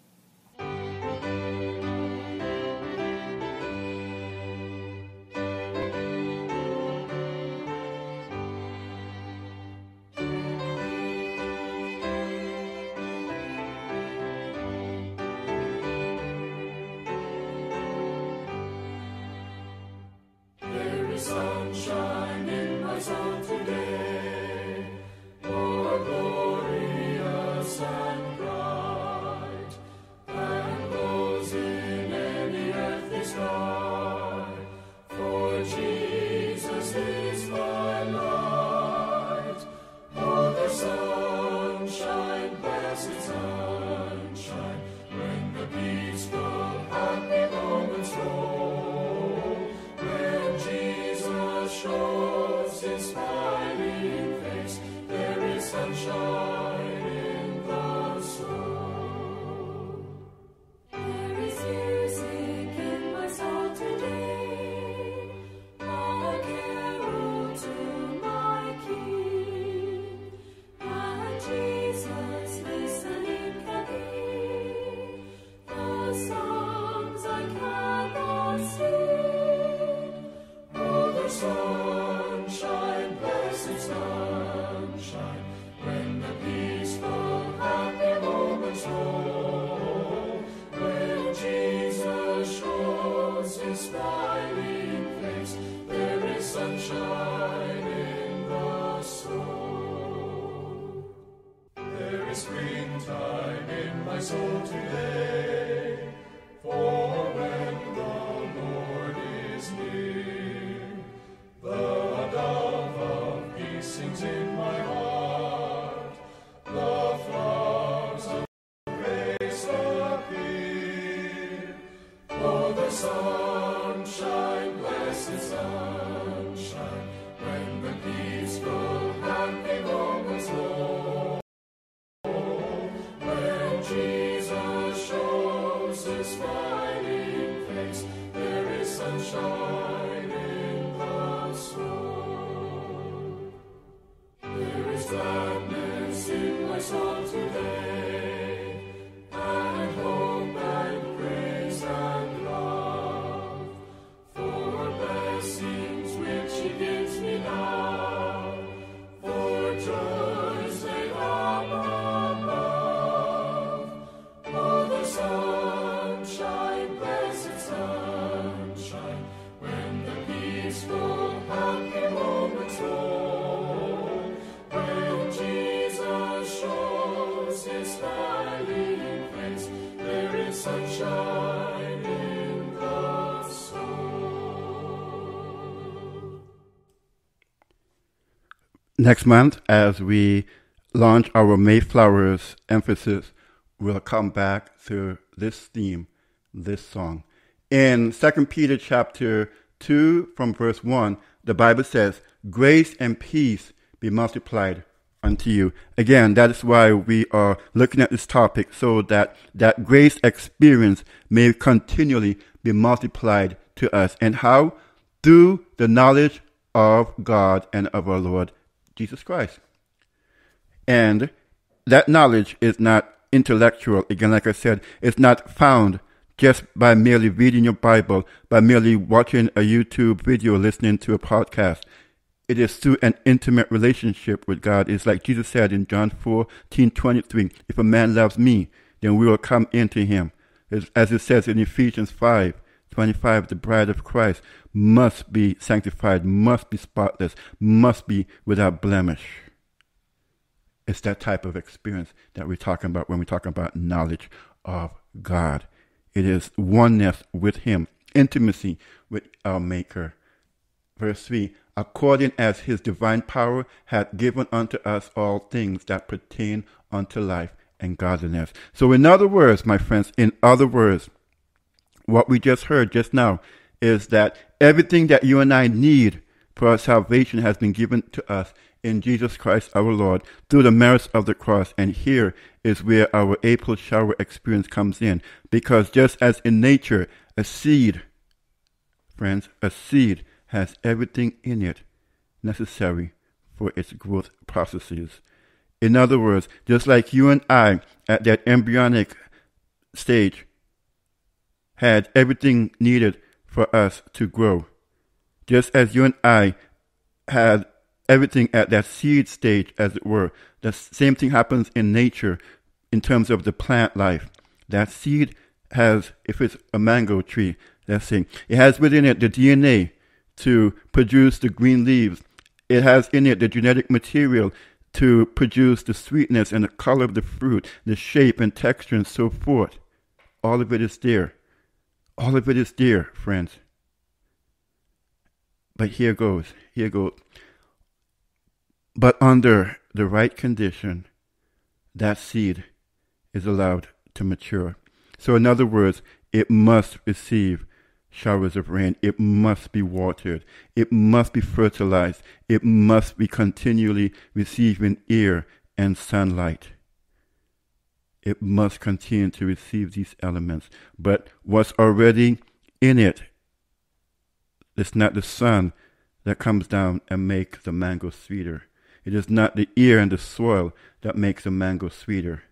S4: Next month, as we launch our Mayflowers emphasis, we'll come back to this theme, this song. In 2 Peter chapter 2, from verse 1, the Bible says, Grace and peace be multiplied unto you. Again, that is why we are looking at this topic, so that that grace experience may continually be multiplied to us. And how? Through the knowledge of God and of our Lord Jesus Christ. And that knowledge is not intellectual. Again, like I said, it's not found just by merely reading your Bible, by merely watching a YouTube video, listening to a podcast. It is through an intimate relationship with God. It's like Jesus said in John 14, 23, if a man loves me, then we will come into him. As, as it says in Ephesians 5, 25, the bride of Christ must be sanctified, must be spotless, must be without blemish. It's that type of experience that we're talking about when we talk about knowledge of God. It is oneness with Him, intimacy with our Maker. Verse 3 According as His divine power hath given unto us all things that pertain unto life and godliness. So, in other words, my friends, in other words, what we just heard just now is that everything that you and I need for our salvation has been given to us in Jesus Christ our Lord through the merits of the cross. And here is where our April shower experience comes in. Because just as in nature, a seed, friends, a seed has everything in it necessary for its growth processes. In other words, just like you and I at that embryonic stage had everything needed for us to grow, just as you and I had everything at that seed stage, as it were. The same thing happens in nature in terms of the plant life. That seed has, if it's a mango tree, let's say, it has within it the DNA to produce the green leaves. It has in it the genetic material to produce the sweetness and the color of the fruit, the shape and texture, and so forth. All of it is there. All of it is dear, friends. But here goes. Here goes. But under the right condition, that seed is allowed to mature. So, in other words, it must receive showers of rain. It must be watered. It must be fertilized. It must be continually receiving air and sunlight. It must continue to receive these elements. But what's already in it, it's not the sun that comes down and makes the mango sweeter. It is not the ear and the soil that makes the mango sweeter.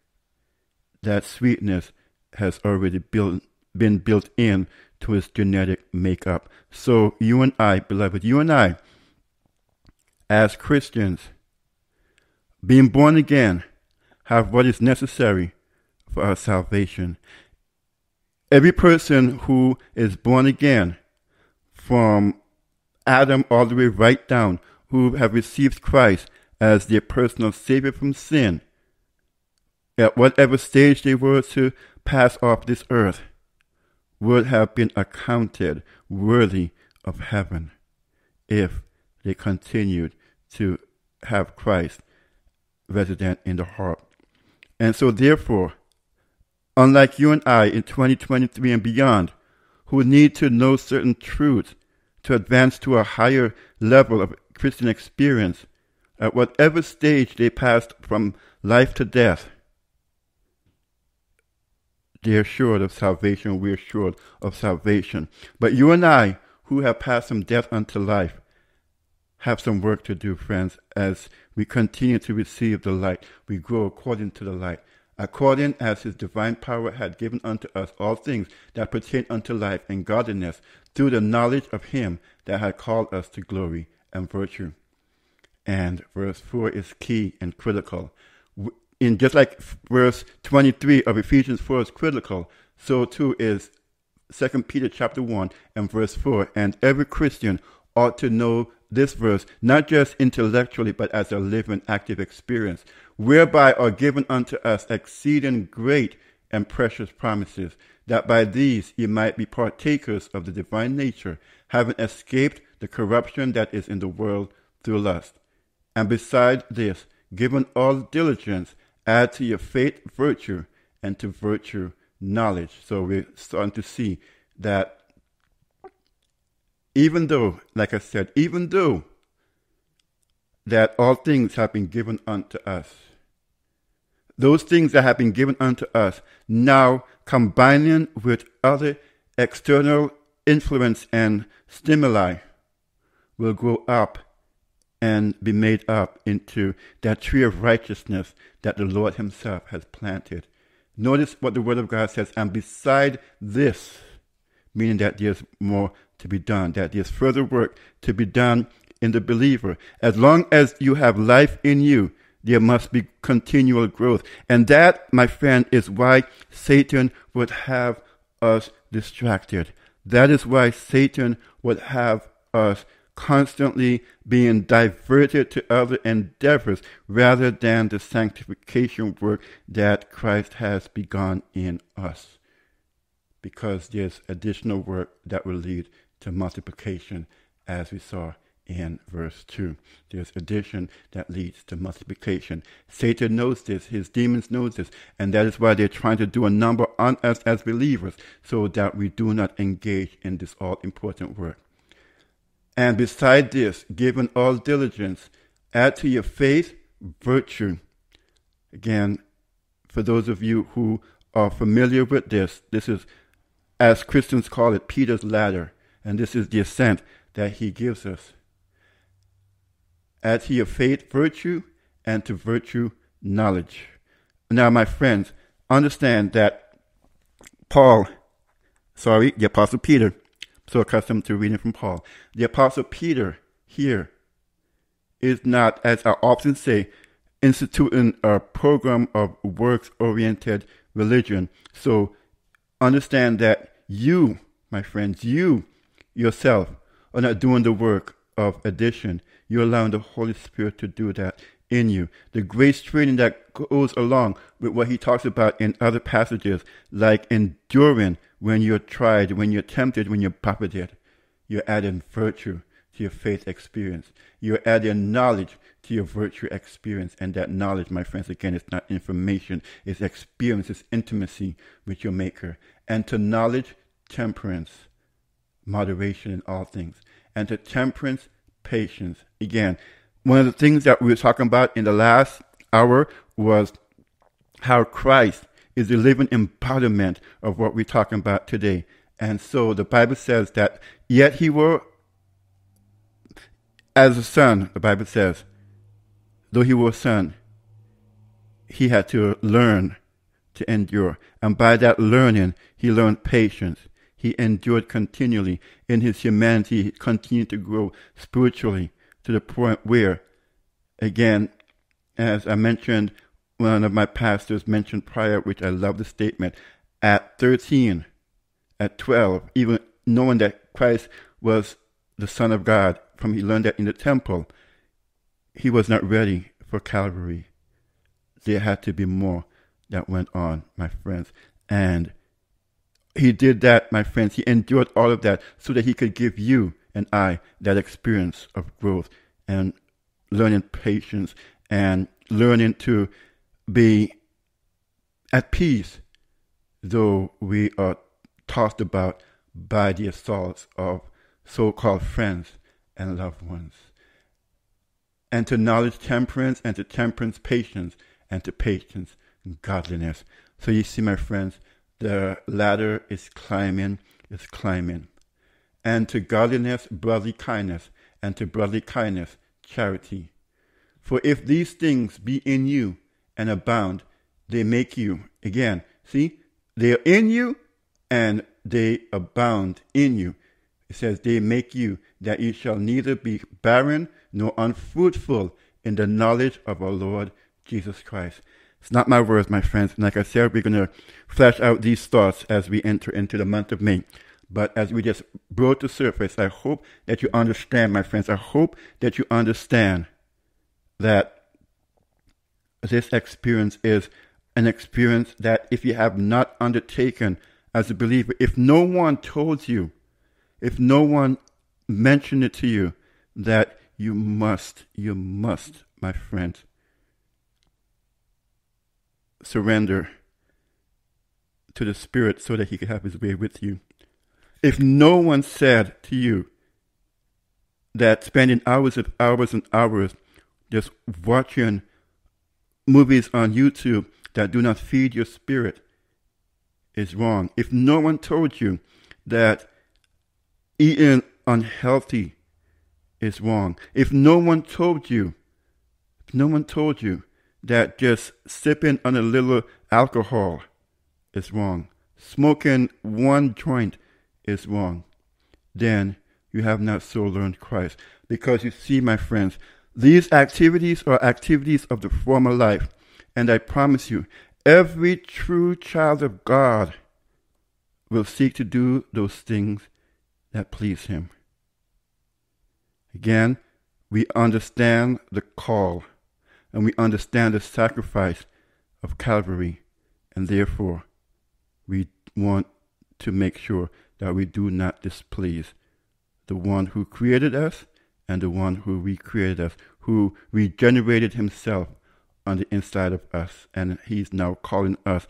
S4: That sweetness has already built, been built in to its genetic makeup. So you and I, beloved, you and I, as Christians, being born again, have what is necessary for our salvation. Every person who is born again, from Adam all the way right down, who have received Christ as their personal Savior from sin, at whatever stage they were to pass off this earth, would have been accounted worthy of heaven if they continued to have Christ resident in the heart. And so, therefore, unlike you and I in 2023 and beyond, who need to know certain truths to advance to a higher level of Christian experience, at whatever stage they passed from life to death, they are assured of salvation. We are assured of salvation. But you and I, who have passed from death unto life, have some work to do, friends, as we continue to receive the light. We grow according to the light, according as his divine power had given unto us all things that pertain unto life and godliness, through the knowledge of him that had called us to glory and virtue. And verse 4 is key and critical. In just like verse 23 of Ephesians 4 is critical, so too is 2 Peter chapter 1 and verse 4. And every Christian ought to know this verse, not just intellectually, but as a living, active experience, whereby are given unto us exceeding great and precious promises, that by these ye might be partakers of the divine nature, having escaped the corruption that is in the world through lust. And beside this, given all diligence, add to your faith virtue, and to virtue knowledge. So we're starting to see that even though, like I said, even though that all things have been given unto us, those things that have been given unto us, now combining with other external influence and stimuli, will grow up and be made up into that tree of righteousness that the Lord Himself has planted. Notice what the Word of God says, and beside this, meaning that there's more to be done, that there's further work to be done in the believer. As long as you have life in you, there must be continual growth. And that, my friend, is why Satan would have us distracted. That is why Satan would have us constantly being diverted to other endeavors rather than the sanctification work that Christ has begun in us. Because there's additional work that will lead to multiplication, as we saw in verse 2. There's addition that leads to multiplication. Satan knows this, his demons know this, and that is why they're trying to do a number on us as believers so that we do not engage in this all important work. And beside this, given all diligence, add to your faith virtue. Again, for those of you who are familiar with this, this is, as Christians call it, Peter's ladder. And this is the ascent that he gives us. Add to your faith virtue, and to virtue knowledge. Now, my friends, understand that Paul, sorry, the Apostle Peter, so accustomed to reading from Paul. The Apostle Peter here is not, as I often say, instituting a program of works oriented religion. So understand that you, my friends, you yourself are not doing the work of addition. You're allowing the Holy Spirit to do that in you. The grace training that goes along with what he talks about in other passages, like enduring when you're tried, when you're tempted, when you're buffeted. You're adding virtue to your faith experience. You're adding knowledge to your virtue experience. And that knowledge, my friends, again, is not information, it's experience, it's intimacy with your Maker. And to knowledge, temperance, moderation in all things. And to temperance, patience. Again, one of the things that we were talking about in the last hour was how Christ is the living embodiment of what we're talking about today. And so the Bible says that yet he were as a son, the Bible says, though he were a son, he had to learn to endure. And by that learning, he learned patience. He endured continually. In his humanity, he continued to grow spiritually to the point where, again, as I mentioned, one of my pastors mentioned prior, which I love the statement, at 13, at 12, even knowing that Christ was the Son of God, from he learned that in the temple, he was not ready for Calvary. There had to be more. that went on, my friends. And he did that, my friends. He endured all of that so that he could give you and I that experience of growth and learning patience and learning to be at peace, though we are tossed about by the assaults of so called friends and loved ones. And to knowledge temperance, and to temperance patience, and to patience godliness. So you see, my friends, the ladder is climbing, is climbing. And to godliness, brotherly kindness, and to brotherly kindness, charity. For if these things be in you and abound, they make you, again, see, they are in you and they abound in you. It says, they make you that you shall neither be barren nor unfruitful in the knowledge of our Lord Jesus Christ. It's not my words, my friends. And like I said, we're going to flesh out these thoughts as we enter into the month of May. But as we just brought the surface, I hope that you understand, my friends. I hope that you understand that this experience is an experience that if you have not undertaken as a believer, if no one told you, if no one mentioned it to you, that you must, you must, my friend, surrender to the Spirit so that He can have His way with you. If no one said to you that spending hours and hours and hours just watching movies on YouTube that do not feed your spirit is wrong. If no one told you that eating unhealthy is wrong, if no one told you, if no one told you that just sipping on a little alcohol is wrong, smoking one joint is wrong, then you have not so learned Christ. Because you see, my friends, these activities are activities of the former life. And I promise you, every true child of God will seek to do those things that please Him. Again, we understand the call and we understand the sacrifice of Calvary, and therefore we want to make sure that we do not displease the one who created us and the one who recreated us, who regenerated himself on the inside of us. And he's now calling us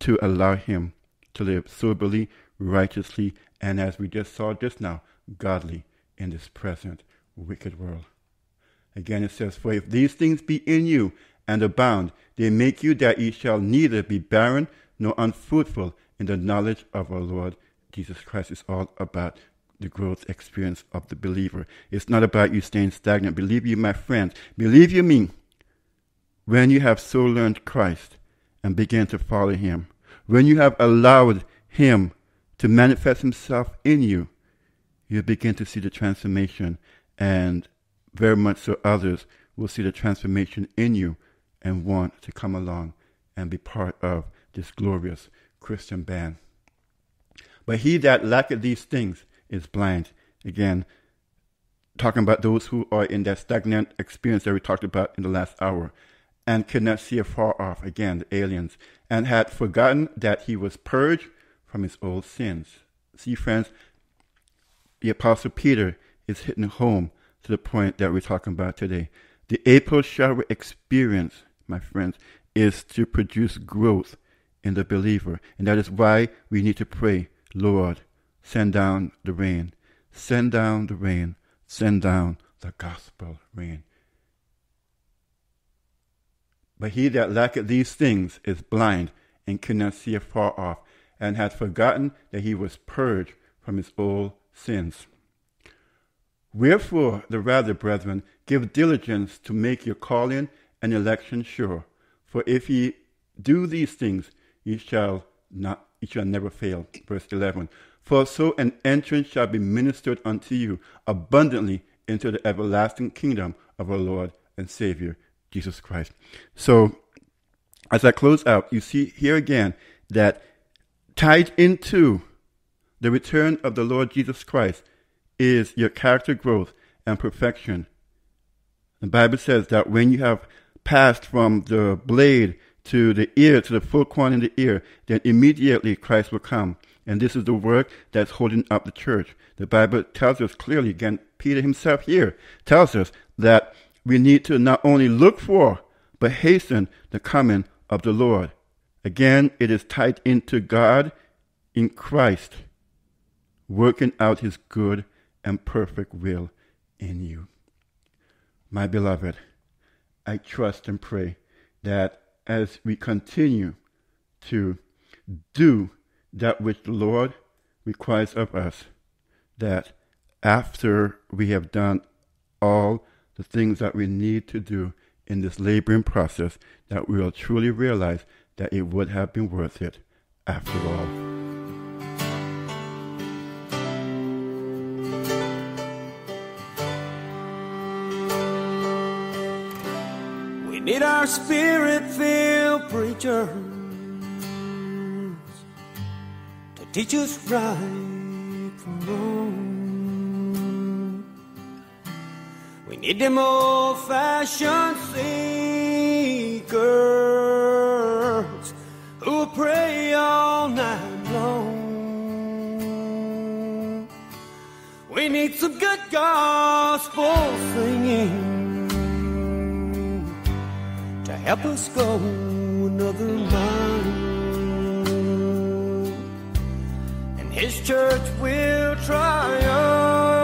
S4: to allow him to live soberly, righteously, and as we just saw just now, godly in this present wicked world. Again, it says, For if these things be in you and abound, they make you that ye shall neither be barren nor unfruitful in the knowledge of our Lord Jesus Christ. It's all about the growth experience of the believer. It's not about you staying stagnant. Believe you, my friends. Believe you me. When you have so learned Christ and begin to follow him, when you have allowed him to manifest himself in you, you begin to see the transformation and very much so others will see the transformation in you and want to come along and be part of this glorious Christian band. But he that lacketh these things is blind. Again, talking about those who are in that stagnant experience that we talked about in the last hour and cannot see afar off, again, the aliens, and had forgotten that he was purged from his old sins. See, friends, the Apostle Peter is hitting home to the point that we're talking about today. The April shower experience, my friends, is to produce growth in the believer. And that is why we need to pray, Lord, send down the rain. Send down the rain. Send down the gospel rain. But he that lacketh these things is blind and cannot see afar off, and hath forgotten that he was purged from his old sins. Wherefore, the rather, brethren, give diligence to make your calling and election sure. For if ye do these things, ye shall not, ye shall never fail. Verse eleven. For so an entrance shall be ministered unto you abundantly into the everlasting kingdom of our Lord and Savior Jesus Christ. So, as I close out, you see here again that tied into the return of the Lord Jesus Christ is your character growth and perfection. The Bible says that when you have passed from the blade to the ear, to the full corn in the ear, then immediately Christ will come. And this is the work that's holding up the church. The Bible tells us clearly, again, Peter himself here tells us that we need to not only look for, but hasten the coming of the Lord. Again, it is tied into God in Christ, working out his good and perfect will in you. My beloved, I trust and pray that as we continue to do that which the Lord requires of us, that after we have done all the things that we need to do in this laboring process, that we will truly realize that it would have been worth it after all.
S1: Need our spirit filled preachers to teach us right from wrong. We need them old fashioned seekers who pray all night long. We need some good gospel singing help us go another mile. And His church will triumph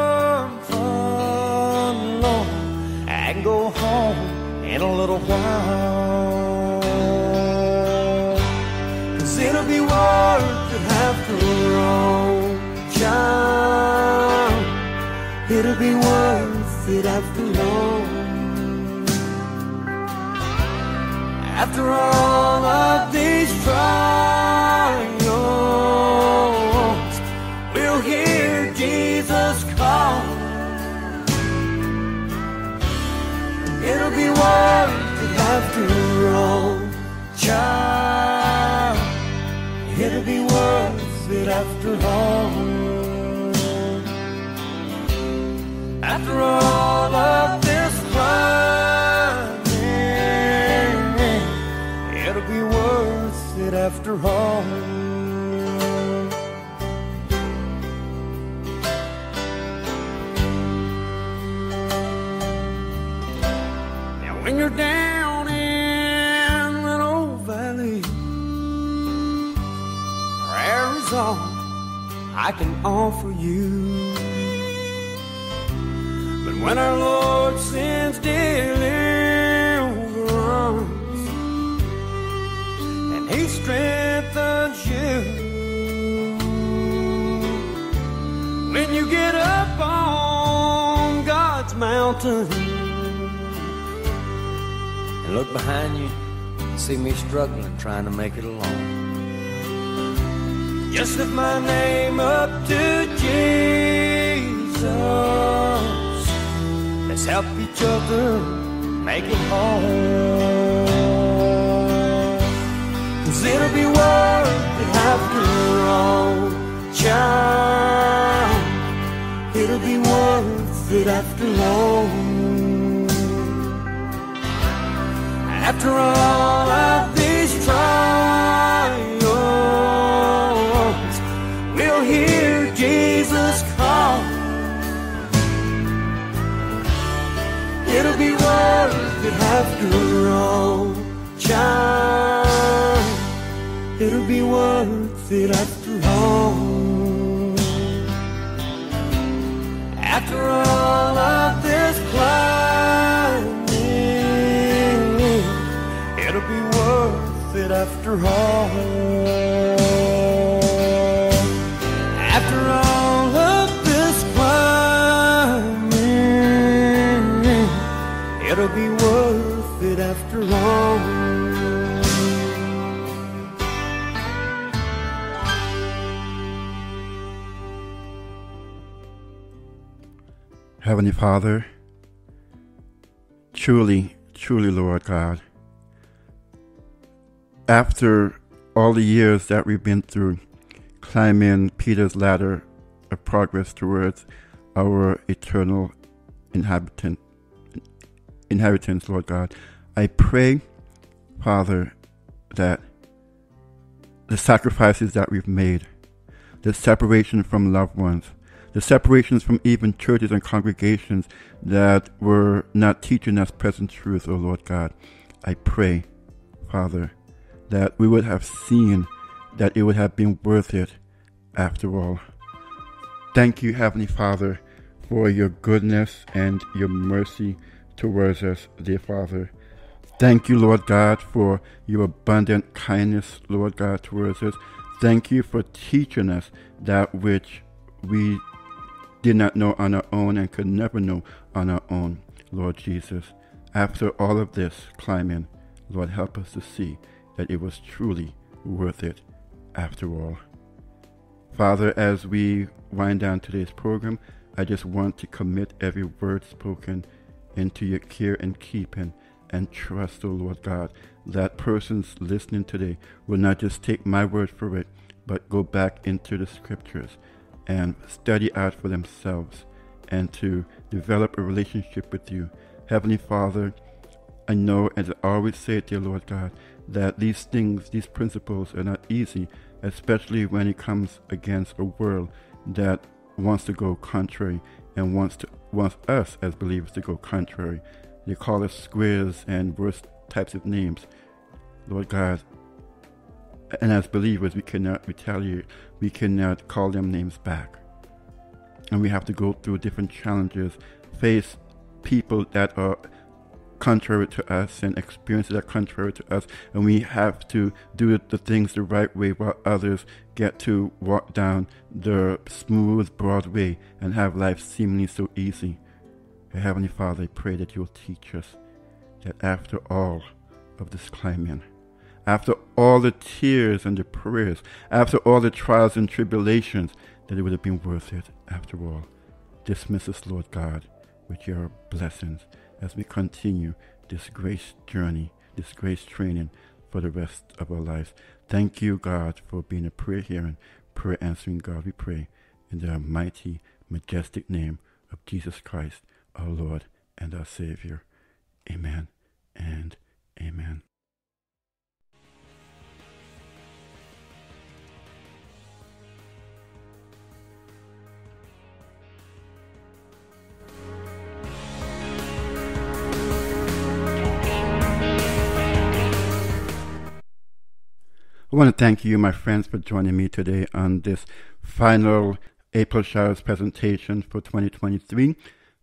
S1: alone and go home in a little while. Cause it'll be worth it after all, child. It'll be worth it after all. After all of these trials, we'll hear Jesus call. It'll be worth it after all, child. It'll be worth it after all. After all of this climbing, it after all. Now, when you're down in that old valley, prayer is all I can offer you. But when our Lord sends deliverance He strengthens you, when you get up on God's mountain
S2: And look behind you and see me struggling, trying to make it along.
S1: Just lift my name up to Jesus. Let's help each other make it home. Cause it'll be worth it after all, child. It'll be worth it after all. After all of these trials, we'll hear Jesus call. It'll be worth it after all, child. It'll be worth it after all. After all of this climbing, it'll be worth it after all. After all of this climbing, it'll be worth it after all.
S4: Heavenly Father, truly, truly, Lord God, after all the years that we've been through, climbing Peter's ladder of progress towards our eternal inhabitant, inheritance, Lord God, I pray, Father, that the sacrifices that we've made, the separation from loved ones, the separations from even churches and congregations that were not teaching us present truth, O oh Lord God, I pray, Father, that we would have seen that it would have been worth it after all. Thank you, Heavenly Father, for your goodness and your mercy towards us, dear Father. Thank you, Lord God, for your abundant kindness, Lord God, towards us. Thank you for teaching us that which we did not know on our own and could never know on our own, Lord Jesus. After all of this climbing, Lord, help us to see that it was truly worth it after all. Father, as we wind down today's program, I just want to commit every word spoken into your care and keeping and trust, O oh Lord God, that persons listening today will not just take my word for it, but go back into the scriptures and study out for themselves and to develop a relationship with you. Heavenly Father, I know, as I always say, dear Lord God, that these things, these principles are not easy, especially when it comes against a world that wants to go contrary and wants to wants us as believers to go contrary. They call us squares and worse types of names. Lord God, and as believers, we cannot retaliate. We cannot call them names back. And we have to go through different challenges, face people that are contrary to us and experiences that are contrary to us. And we have to do the things the right way while others get to walk down the smooth, broad way and have life seemingly so easy. Heavenly Father, I pray that you will teach us that after all of this climbing, after all the tears and the prayers, after all the trials and tribulations, that it would have been worth it after all. Dismiss us, Lord God, with your blessings as we continue this grace journey, this grace training for the rest of our lives. Thank you, God, for being a prayer hearing, prayer answering God. We pray in the mighty, majestic name of Jesus Christ, our Lord and our Savior. Amen and amen. I want to thank you, my friends, for joining me today on this final April Showers presentation for 2023.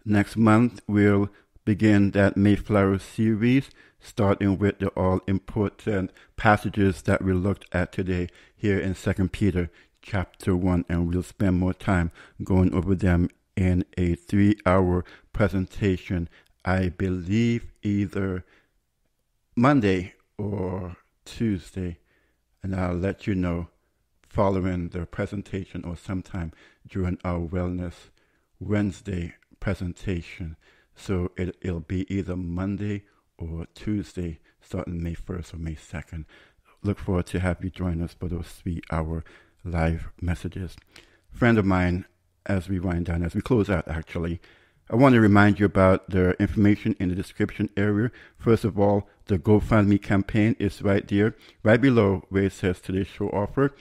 S4: Next month, we'll begin that Mayflower series, starting with the all important passages that we looked at today here in 2 Peter chapter 1, and we'll spend more time going over them in a three hour presentation. I believe either Monday or Tuesday and I'll let you know following the presentation or sometime during our Wellness Wednesday presentation. So it, it'll be either Monday or Tuesday, starting May 1st or May 2nd. Look forward to have you join us for those three hour live messages. Friend of mine, as we wind down, as we close out actually, I want to remind you about the information in the description area. First of all, the GoFundMe campaign is right there, right below where it says today's show offer.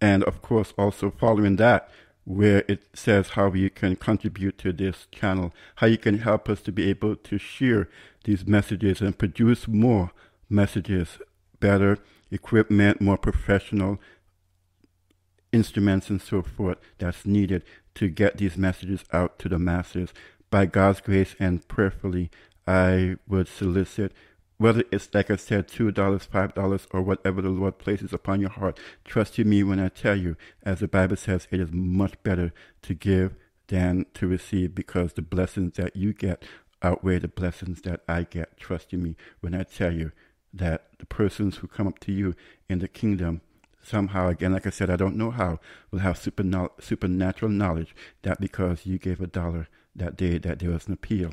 S4: And of course, also following that, where it says how you can contribute to this channel, how you can help us to be able to share these messages and produce more messages, better equipment, more professional instruments and so forth that's needed to get these messages out to the masses by God's grace and prayerfully, I would solicit, whether it's like I said, $2, $5, or whatever the Lord places upon your heart. Trust in me when I tell you, as the Bible says, it is much better to give than to receive because the blessings that you get outweigh the blessings that I get. Trust in me when I tell you that the persons who come up to you in the kingdom somehow, again, like I said, I don't know how, will have super supernatural knowledge that because you gave a dollar, that day that there was an appeal,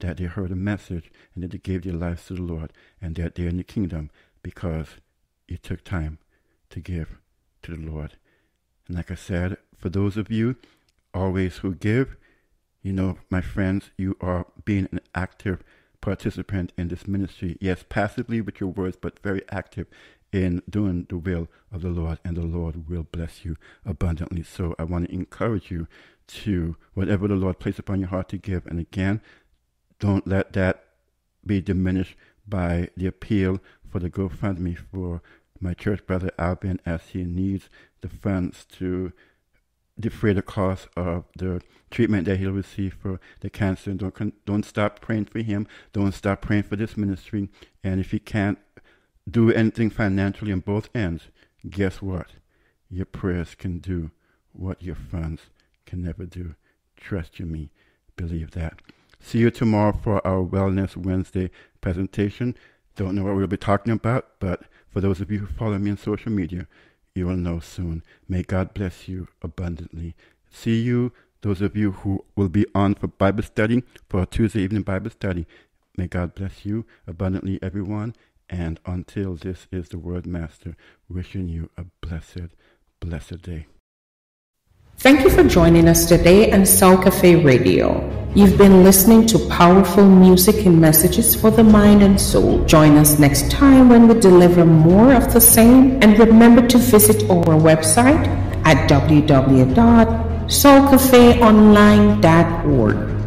S4: that they heard a message, and that they gave their lives to the Lord, and that they're in the kingdom because it took time to give to the Lord. And like I said, for those of you always who give, you know, my friends, you are being an active participant in this ministry. Yes, passively with your words, but very active in doing the will of the Lord, and the Lord will bless you abundantly. So I want to encourage you to whatever the Lord placed upon your heart to give. And again, don't let that be diminished by the appeal for the GoFundMe for my church brother Alvin as he needs the funds to defray the cost of the treatment that he'll receive for the cancer. Don't don't stop praying for him. Don't stop praying for this ministry. And if he can't do anything financially on both ends, guess what? Your prayers can do what your funds can never do. Trust you me. Believe that. See you tomorrow for our Wellness Wednesday presentation. Don't know what we'll be talking about, but for those of you who follow me on social media, you will know soon. May God bless you abundantly. See you, those of you who will be on for Bible study, for Tuesday evening Bible study. May God bless you abundantly, everyone. And until this is the Word Master, wishing you a blessed, blessed day.
S3: Thank you for joining us today on Soul Cafe Radio. You've been listening to powerful music and messages for the mind and soul. Join us next time when we deliver more of the same. And remember to visit our website at www.soulcafeonline.org.